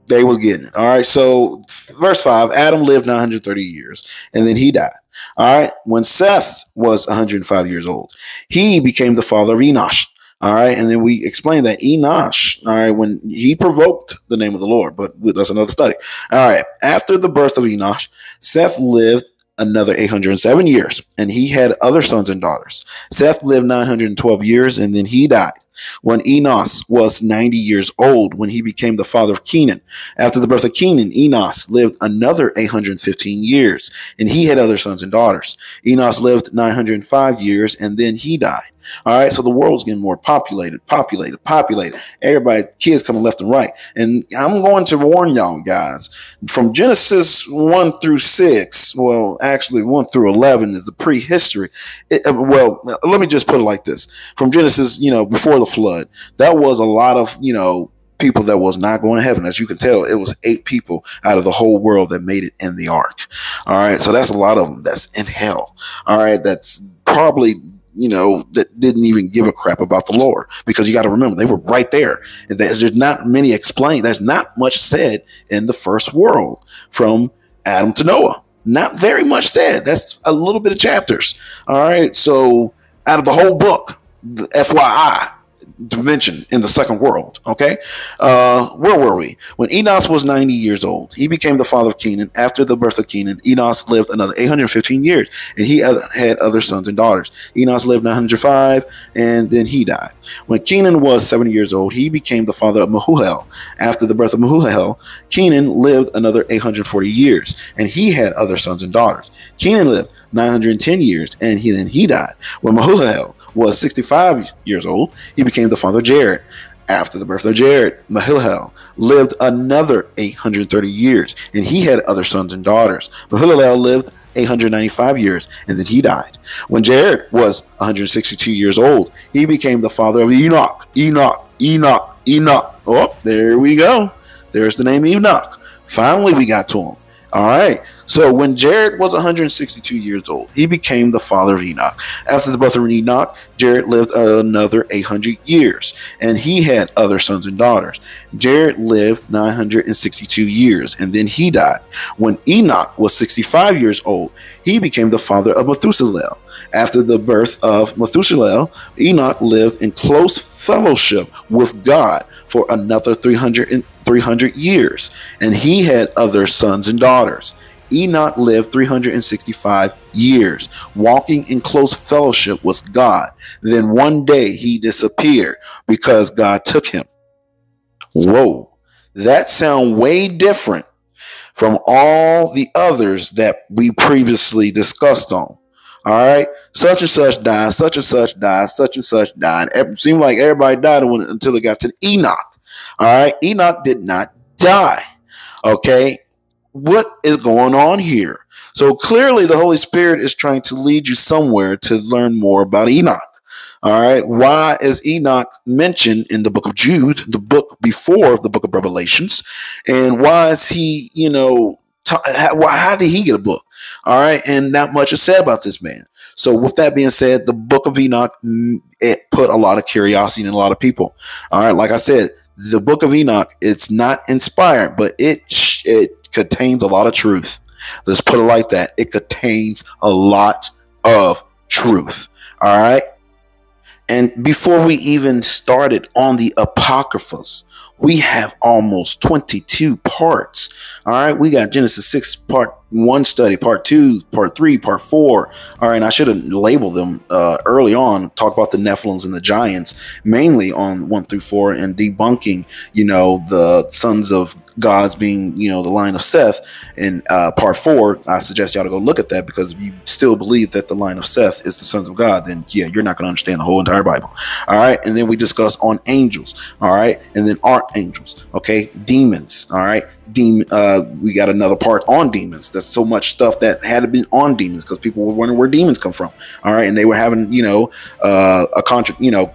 they was getting it. All right. So verse five, Adam lived 930 years and then he died. All right. When Seth was 105 years old, he became the father of Enosh. All right. And then we explained that Enosh, all right, when he provoked the name of the Lord, but that's another study. All right. After the birth of Enosh, Seth lived another 807 years, and he had other sons and daughters. Seth lived 912 years, and then he died when Enos was 90 years old when he became the father of Kenan. After the birth of Kenan, Enos lived another 815 years, and he had other sons and daughters. Enos lived 905 years, and then he died. All right, so the world's getting more populated, populated, populated. Everybody, kids coming left and right. And I'm going to warn y'all guys from Genesis 1 through 6, well, actually 1 through 11 is the prehistory. It, uh, well, let me just put it like this. From Genesis, you know, before the flood, that was a lot of, you know, people that was not going to heaven. As you can tell, it was eight people out of the whole world that made it in the ark. All right. So that's a lot of them that's in hell. All right. That's probably you know, that didn't even give a crap about the Lord because you got to remember they were right there. There's not many explained. There's not much said in the first world from Adam to Noah. Not very much said. That's a little bit of chapters. All right. So out of the whole book, the FYI, dimension in the second world. Okay, uh, where were we? When Enos was 90 years old, he became the father of Kenan. After the birth of Kenan, Enos lived another 815 years, and he had other sons and daughters. Enos lived 905, and then he died. When Kenan was 70 years old, he became the father of Mahuel. After the birth of Mahuel, Kenan lived another 840 years, and he had other sons and daughters. Kenan lived 910 years, and he then he died. When Mahuel was 65 years old, he became the father of Jared. After the birth of Jared, Mahilel lived another 830 years, and he had other sons and daughters. Mahilel lived 895 years, and then he died. When Jared was 162 years old, he became the father of Enoch. Enoch, Enoch, Enoch. Oh, there we go. There's the name Enoch. Finally, we got to him. All right. So when Jared was 162 years old, he became the father of Enoch. After the birth of Enoch, Jared lived another 800 years, and he had other sons and daughters. Jared lived 962 years, and then he died. When Enoch was 65 years old, he became the father of Methuselah. After the birth of Methuselah, Enoch lived in close fellowship with God for another 300, 300 years, and he had other sons and daughters. Enoch lived 365 years, walking in close fellowship with God. Then one day he disappeared because God took him. Whoa, that sounds way different from all the others that we previously discussed on. All right, such and such died, such and such died, such and such died. It seemed like everybody died until it got to Enoch. All right, Enoch did not die. Okay, what is going on here? So clearly, the Holy Spirit is trying to lead you somewhere to learn more about Enoch. All right. Why is Enoch mentioned in the book of Jude, the book before the book of Revelations? And why is he, you know, t- how, how did he get a book? All right. And not much is said about this man. So, with that being said, the book of Enoch, mm, it put a lot of curiosity in a lot of people. All right. Like I said, the book of Enoch, it's not inspired, but it, it contains a lot of truth. Let's put it like that. It contains a lot of truth. All right. And before we even started on the Apocryphas, we have almost 22 parts. All right. We got Genesis 6 part one study, part two, part three, part four. All right, and I should have labeled them uh, early on. Talk about the Nephilims and the giants, mainly on one through four, and debunking, you know, the sons of gods being, you know, the line of Seth. In uh, part four, I suggest y'all to go look at that because if you still believe that the line of Seth is the sons of God, then yeah, you're not going to understand the whole entire Bible. All right, and then we discuss on angels. All right, and then archangels. Okay, demons. All right, demon. Uh, we got another part on demons. That's so much stuff that had been on demons because people were wondering where demons come from. All right, and they were having you know uh, a contra, you know,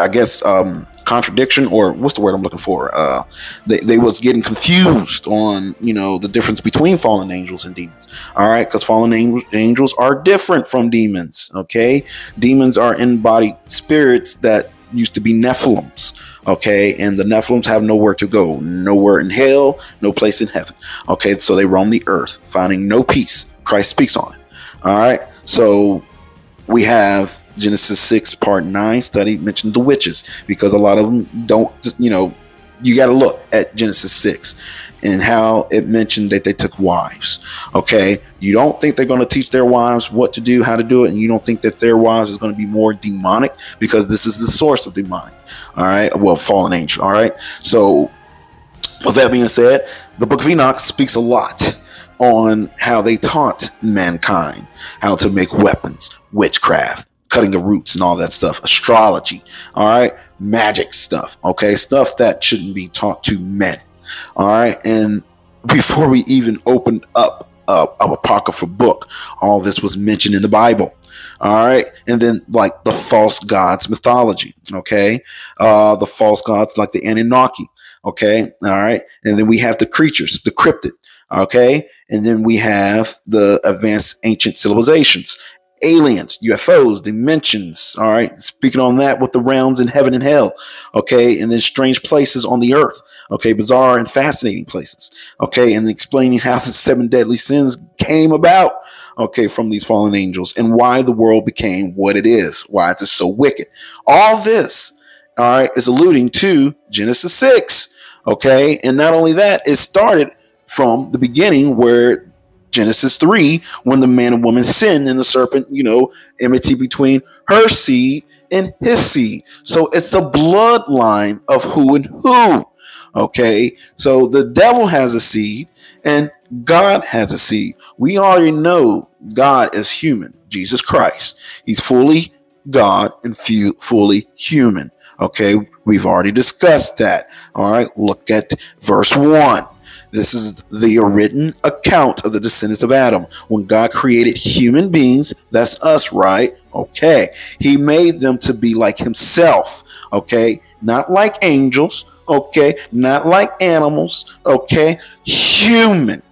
I guess um, contradiction or what's the word I'm looking for? Uh, they they was getting confused on you know the difference between fallen angels and demons. All right, because fallen angels are different from demons. Okay, demons are embodied spirits that used to be Nephilims, okay? And the Nephilims have nowhere to go, nowhere in hell, no place in heaven, okay? So they roam the earth, finding no peace. Christ speaks on it, all right? So we have Genesis 6, part 9 study mentioned the witches because a lot of them don't, you know, you got to look at Genesis 6 and how it mentioned that they took wives. Okay. You don't think they're going to teach their wives what to do, how to do it, and you don't think that their wives is going to be more demonic because this is the source of demonic. All right. Well, fallen angel. All right. So, with that being said, the book of Enoch speaks a lot on how they taught mankind how to make weapons, witchcraft, cutting the roots and all that stuff, astrology, all right, magic stuff, okay, stuff that shouldn't be taught to men, all right. And before we even opened up a, a apocryphal book, all this was mentioned in the Bible. All right, and then like the false gods mythology, okay, uh, the false gods like the Anunnaki, okay, all right, and then we have the creatures, the cryptid, okay, and then we have the advanced ancient civilizations, aliens, UFOs, dimensions. All right. Speaking on that with the realms in heaven and hell. Okay. And then strange places on the earth. Okay. Bizarre and fascinating places. Okay. And explaining how the seven deadly sins came about. Okay. From these fallen angels and why the world became what it is, why it's so wicked. All this, all right, is alluding to Genesis 6. Okay. And not only that, it started from the beginning where Genesis 3, when the man and woman sinned and the serpent, you know, enmity between her seed and his seed. So it's a bloodline of who and who. Okay. So the devil has a seed and God has a seed. We already know God is human, Jesus Christ. He's fully God and fully human. Okay. We've already discussed that. All right. Look at verse 1. This is the written account of the descendants of Adam. When God created human beings, that's us, right? Okay. He made them to be like himself, okay? Not like angels, okay? Not like animals, okay? Human.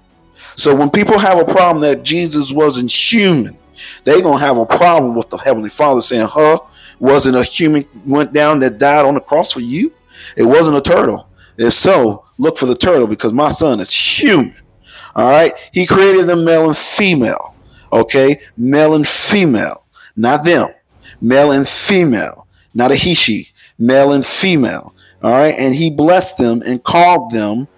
So when people have a problem that Jesus wasn't human, they gonna have a problem with the heavenly Father saying, "Huh? Wasn't a human went down that died on the cross for you? It wasn't a turtle. If so, look for the turtle because my son is human. All right. He created them male and female. Okay. Male and female, not them. Male and female, not a he, she. Male and female. All right. And he blessed them and called them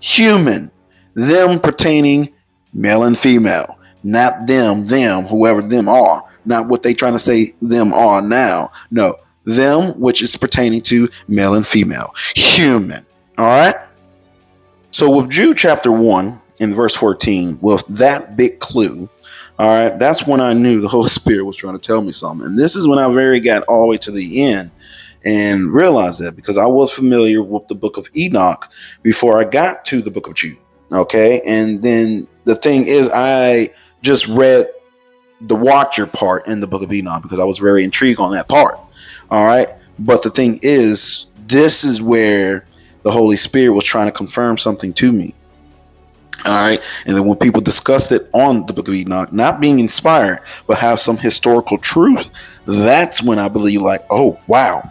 human, them pertaining male and female, not them, them, whoever them are, not what they trying to say them are now. No, them, which is pertaining to male and female, human. All right. So with Jude chapter 1, in verse 14 with that big clue, all right, that's when I knew the Holy Spirit was trying to tell me something. And this is when I very got all the way to the end and realized that because I was familiar with the book of Enoch before I got to the book of Jude. Okay. And then the thing is, I just read the watcher part in the book of Enoch because I was very intrigued on that part. All right. But the thing is, this is where the Holy Spirit was trying to confirm something to me. All right. And then when people discussed it on the book of Enoch, not being inspired, but have some historical truth, that's when I believe, like, oh, wow.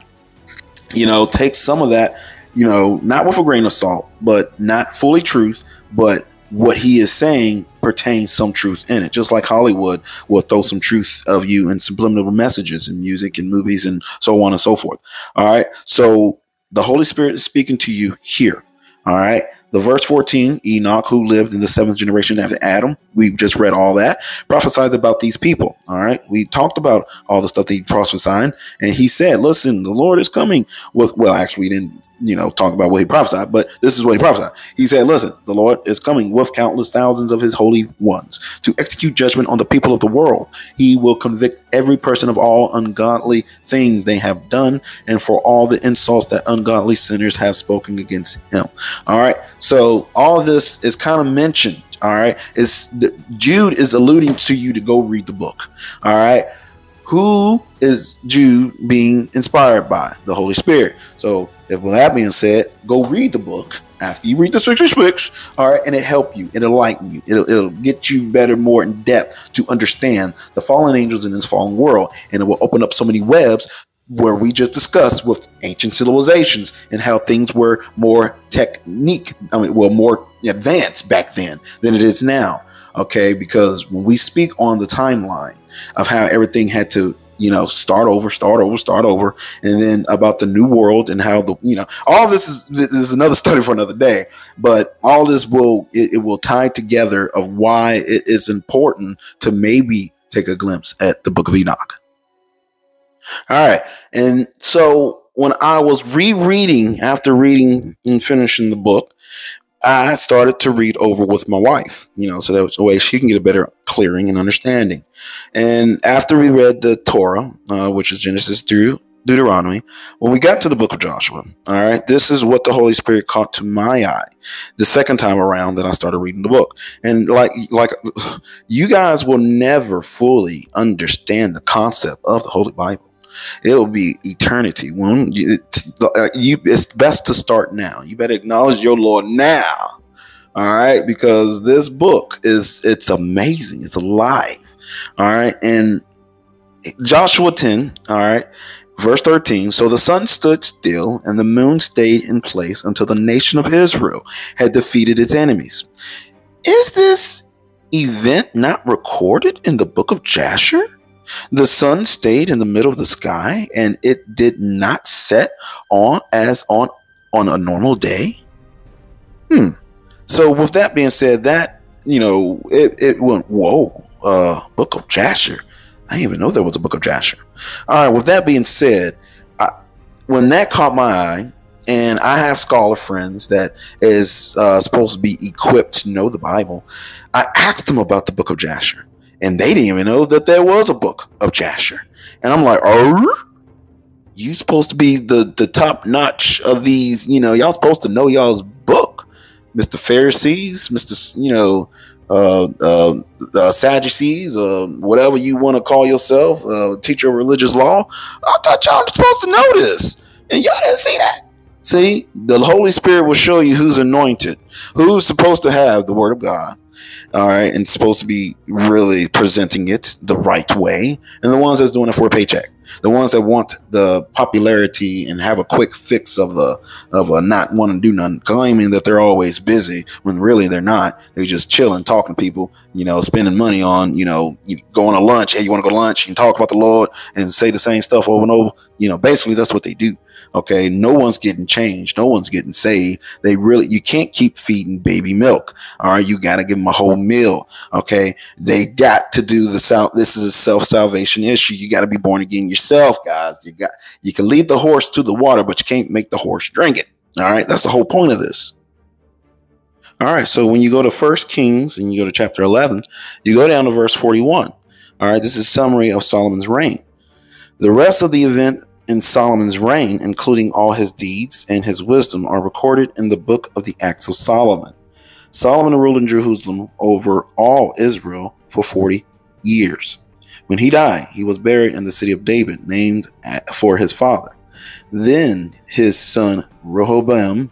You know, take some of that, you know, not with a grain of salt, but not fully truth, but what he is saying pertains some truth in it. Just like Hollywood will throw some truth of you in subliminal messages in music and movies and so on and so forth. All right. So the Holy Spirit is speaking to you here. All right. The verse 14, Enoch, who lived in the seventh generation after Adam, we just read all that, prophesied about these people. All right. We talked about all the stuff that he prophesied, and he said, Listen, the Lord is coming with, well, actually, we didn't you know, talk about what he prophesied, but this is what he prophesied. He said, Listen, the Lord is coming with countless thousands of his holy ones to execute judgment on the people of the world. He will convict every person of all ungodly things they have done and for all the insults that ungodly sinners have spoken against him. All right. So all this is kind of mentioned. All right. Is Jude is alluding to you to go read the book. All right who is Jude being inspired by? The Holy Spirit. So, if with that being said, go read the book after you read the 66, all right, and it help you, it'll enlighten you, it'll, it'll get you better, more in depth to understand the fallen angels in this fallen world, and it will open up so many webs where we just discussed with ancient civilizations and how things were more technique, I mean, well, more advanced back then than it is now. Okay, because when we speak on the timeline, of how everything had to you know start over start over start over and then about the new world and how the you know all this is this is another study for another day but all this will it, it will tie together of why it is important to maybe take a glimpse at the book of enoch all right and so when i was rereading after reading and finishing the book I started to read over with my wife, you know, so that was a way she can get a better clearing and understanding. And after we read the Torah, uh, which is Genesis through Deuteronomy, when we got to the book of Joshua, all right, this is what the Holy Spirit caught to my eye the second time around that I started reading the book. And like, like you guys will never fully understand the concept of the Holy Bible it'll be eternity. When uh, you, it's best to start now. You better acknowledge your Lord now. All right, because this book is it's amazing. It's alive. All right, and Joshua 10, all right, verse 13. So the sun stood still and the moon stayed in place until the nation of Israel had defeated its enemies. Is this event not recorded in the book of Jasher? The sun stayed in the middle of the sky and it did not set on as on on a normal day. Hmm. So with that being said, that you know, it, it went whoa, uh book of Jasher. I didn't even know there was a book of Jasher. All right, with that being said, I, when that caught my eye, and I have scholar friends that is uh, supposed to be equipped to know the Bible, I asked them about the book of Jasher and they didn't even know that there was a book of Jasher. And I'm like, oh, you supposed to be the the top notch of these, you know, y'all supposed to know y'all's book, Mr. Pharisees, Mr. You know, uh, uh, uh, Sadducees, uh, whatever you want to call yourself, uh, teacher of religious law. I thought y'all were supposed to know this, and y'all didn't see that. See, the Holy Spirit will show you who's anointed, who's supposed to have the Word of God, all right, and supposed to be really presenting it the right way, and the ones that's doing it for a paycheck, the ones that want the popularity and have a quick fix of the of a not want to do nothing, claiming that they're always busy when really they're not. They're just chilling, talking to people, you know, spending money on, you know, going to lunch. Hey, you want to go to lunch and talk about the Lord and say the same stuff over and over. You know, basically that's what they do. Okay. No one's getting changed. No one's getting saved. They really, you can't keep feeding baby milk. All right. You got to give them a whole meal. Okay. They got to do the south. This is a self salvation issue. You got to be born again yourself, guys. You got, you can lead the horse to the water, but you can't make the horse drink it. All right. That's the whole point of this. All right, so when you go to First Kings and you go to chapter 11, you go down to verse 41. All right, this is summary of Solomon's reign. The rest of the event in Solomon's reign, including all his deeds and his wisdom, are recorded in the book of the Acts of Solomon. Solomon ruled in Jerusalem over all Israel for 40 years. When he died, he was buried in the city of David, named for his father. Then his son Rehoboam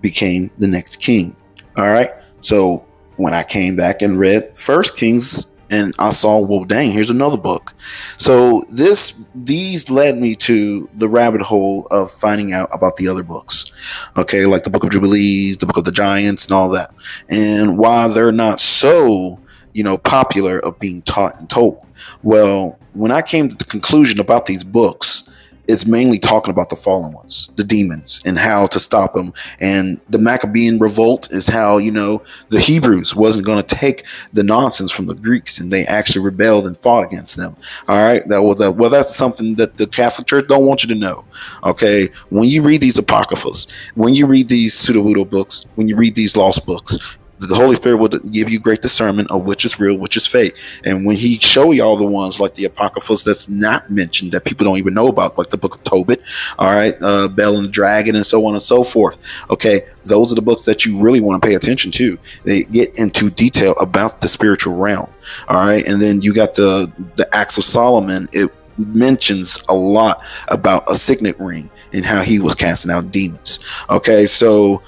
became the next king. All right. So when I came back and read First Kings, and I saw, well, dang, here's another book. So this these led me to the rabbit hole of finding out about the other books. Okay, like the Book of Jubilees, the Book of the Giants, and all that. And why they're not so, you know, popular of being taught and told. Well, when I came to the conclusion about these books, it's mainly talking about the fallen ones, the demons, and how to stop them. And the Maccabean revolt is how, you know, the Hebrews wasn't going to take the nonsense from the Greeks and they actually rebelled and fought against them. All right. That, well, that, well, that's something that the Catholic Church don't want you to know. Okay. When you read these Apocryphas, when you read these pseudo books, when you read these lost books, the Holy Spirit will give you great discernment of which is real, which is fake. And when He show you all the ones like the Apocryphals that's not mentioned that people don't even know about, like the Book of Tobit, all right, uh, Bel and the Dragon, and so on and so forth. Okay, those are the books that you really want to pay attention to. They get into detail about the spiritual realm. All right, and then you got the the Acts of Solomon. It mentions a lot about a signet ring and how he was casting out demons. Okay, so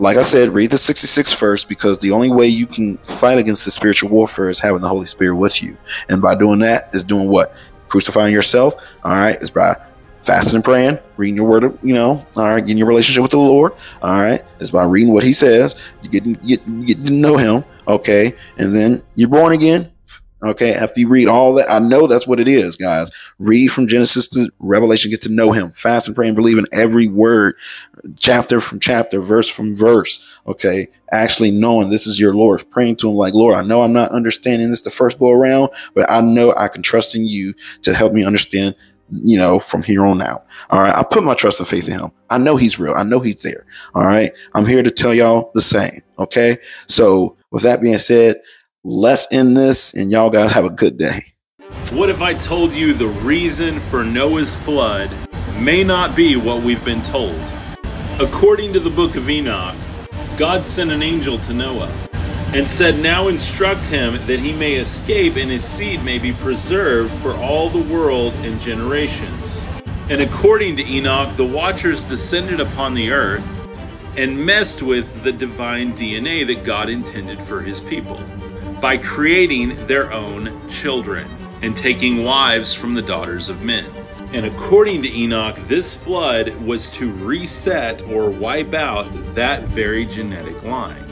like I said, read the 66 first because the only way you can fight against the spiritual warfare is having the Holy Spirit with you. And by doing that, is doing what? Crucifying yourself. All right. Is by fasting and praying, reading your word, you know, all right, getting your relationship with the Lord. All right. It's by reading what he says, you get, get, get to know him. Okay. And then you're born again. Okay, after you read all that, I know that's what it is, guys. Read from Genesis to Revelation, get to know Him. Fast and pray and believe in every word, chapter from chapter, verse from verse. Okay, actually knowing this is your Lord, praying to Him like, Lord, I know I'm not understanding this the first go around, but I know I can trust in You to help me understand. You know, from here on out. All right, I put my trust and faith in Him. I know He's real. I know He's there. All right, I'm here to tell y'all the same. Okay, so with that being said let's end this and y'all guys have a good day. What if I told you the reason for Noah's flood may not be what we've been told? According to the book of Enoch, God sent an angel to Noah and said, Now instruct him that he may escape and his seed may be preserved for all the world and generations. And according to Enoch, the watchers descended upon the earth and messed with the divine DNA that God intended for his people by creating their own children and taking wives from the daughters of men. And according to Enoch, this flood was to reset or wipe out that very genetic line.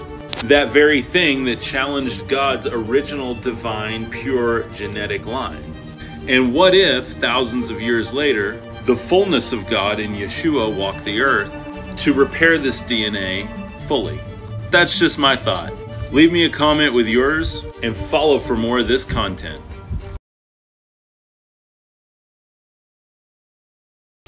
That very thing that challenged God's original divine, pure genetic line. And what if, thousands of years later, the fullness of God in Yeshua walked the earth to repair this DNA fully? That's just my thought. Leave me a comment with yours and follow for more of this content.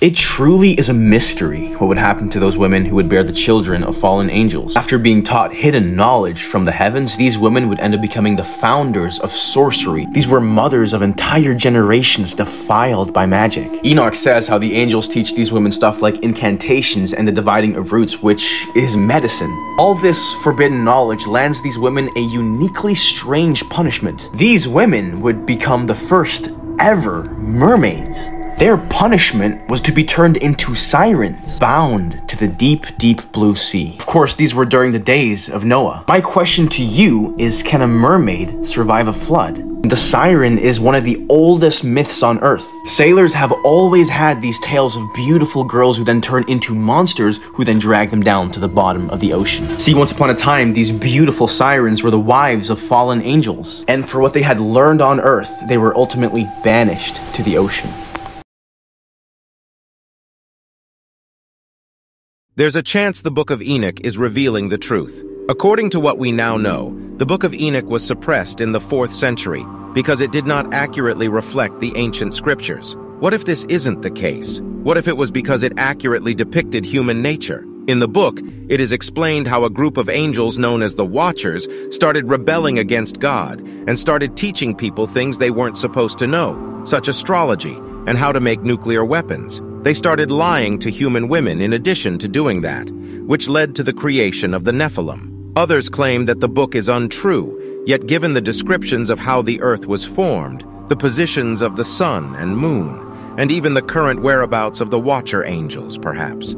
It truly is a mystery what would happen to those women who would bear the children of fallen angels. After being taught hidden knowledge from the heavens, these women would end up becoming the founders of sorcery. These were mothers of entire generations defiled by magic. Enoch says how the angels teach these women stuff like incantations and the dividing of roots, which is medicine. All this forbidden knowledge lands these women a uniquely strange punishment. These women would become the first ever mermaids. Their punishment was to be turned into sirens, bound to the deep, deep blue sea. Of course, these were during the days of Noah. My question to you is can a mermaid survive a flood? The siren is one of the oldest myths on earth. Sailors have always had these tales of beautiful girls who then turn into monsters who then drag them down to the bottom of the ocean. See, once upon a time, these beautiful sirens were the wives of fallen angels. And for what they had learned on earth, they were ultimately banished to the ocean. There's a chance the Book of Enoch is revealing the truth. According to what we now know, the Book of Enoch was suppressed in the 4th century because it did not accurately reflect the ancient scriptures. What if this isn't the case? What if it was because it accurately depicted human nature? In the book, it is explained how a group of angels known as the Watchers started rebelling against God and started teaching people things they weren't supposed to know, such astrology and how to make nuclear weapons. They started lying to human women in addition to doing that, which led to the creation of the Nephilim. Others claim that the book is untrue, yet given the descriptions of how the earth was formed, the positions of the sun and moon, and even the current whereabouts of the Watcher angels, perhaps.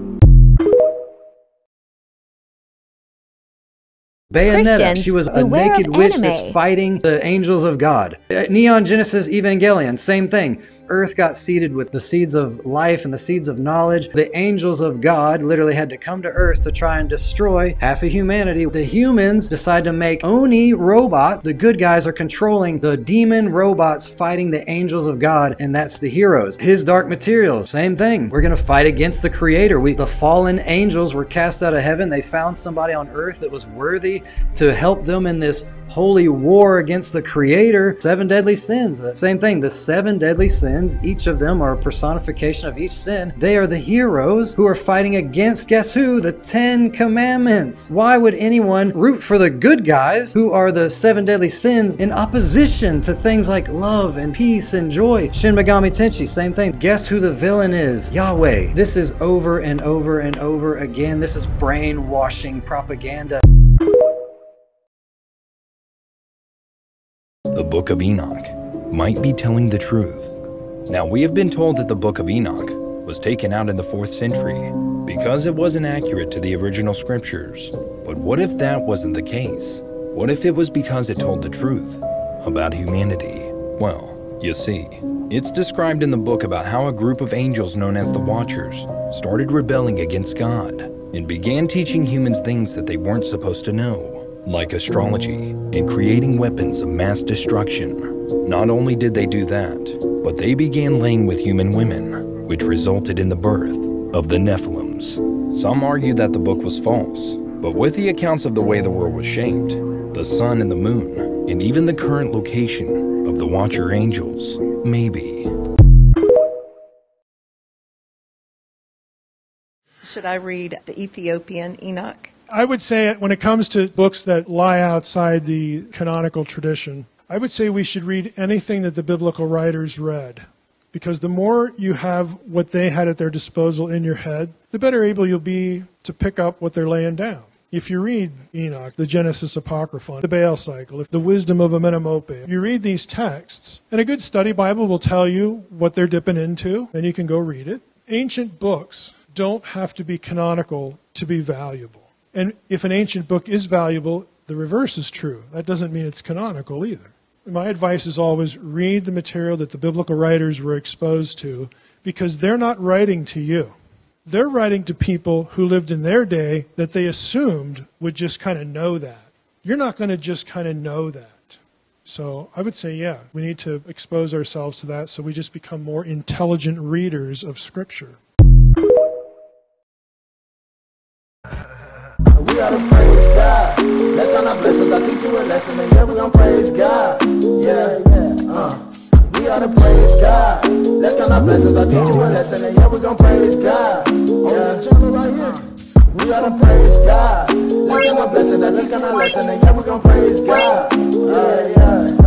Bayonetta, Christians she was a naked witch anime. that's fighting the angels of God. Neon Genesis Evangelion, same thing. Earth got seeded with the seeds of life and the seeds of knowledge. The angels of God literally had to come to Earth to try and destroy half of humanity. The humans decide to make Oni robot. The good guys are controlling the demon robots fighting the angels of God, and that's the heroes. His dark materials, same thing. We're gonna fight against the creator. We the fallen angels were cast out of heaven. They found somebody on earth that was worthy to help them in this holy war against the creator seven deadly sins. Uh, same thing the seven deadly sins each of them are a personification of each sin. They are the heroes who are fighting against guess who? The ten commandments. Why would anyone root for the good guys who are the seven deadly sins in opposition to things like love and peace and joy? Shin Megami Tensei same thing. Guess who the villain is? Yahweh. This is over and over and over again. This is brainwashing propaganda Book of Enoch might be telling the truth. Now, we have been told that the Book of Enoch was taken out in the 4th century because it wasn't accurate to the original scriptures. But what if that wasn't the case? What if it was because it told the truth about humanity? Well, you see, it's described in the book about how a group of angels known as the Watchers started rebelling against God and began teaching humans things that they weren't supposed to know like astrology and creating weapons of mass destruction. Not only did they do that, but they began laying with human women, which resulted in the birth of the Nephilims. Some argue that the book was false, but with the accounts of the way the world was shaped, the sun and the moon, and even the current location of the Watcher Angels, maybe. Should I read the Ethiopian Enoch? I would say when it comes to books that lie outside the canonical tradition, I would say we should read anything that the biblical writers read. Because the more you have what they had at their disposal in your head, the better able you'll be to pick up what they're laying down. If you read Enoch, the Genesis Apocryphon, the Baal Cycle, if the wisdom of Amenemope, you read these texts, and a good study Bible will tell you what they're dipping into, then you can go read it. Ancient books don't have to be canonical to be valuable. And if an ancient book is valuable, the reverse is true. That doesn't mean it's canonical either. My advice is always read the material that the biblical writers were exposed to because they're not writing to you. They're writing to people who lived in their day that they assumed would just kind of know that. You're not going to just kind of know that. So I would say, yeah, we need to expose ourselves to that so we just become more intelligent readers of Scripture. We gotta praise God. Let's count our blessings. I'll teach you a lesson, and yeah, we gon' praise God. Yeah, yeah, uh. We gotta praise God. Let's count our blessings. I'll teach you a lesson, and yeah, we gon' praise God. Yeah, each other right here. We gotta praise God. Let's count our blessings. Let's count our lesson, and yeah, we gon' praise God.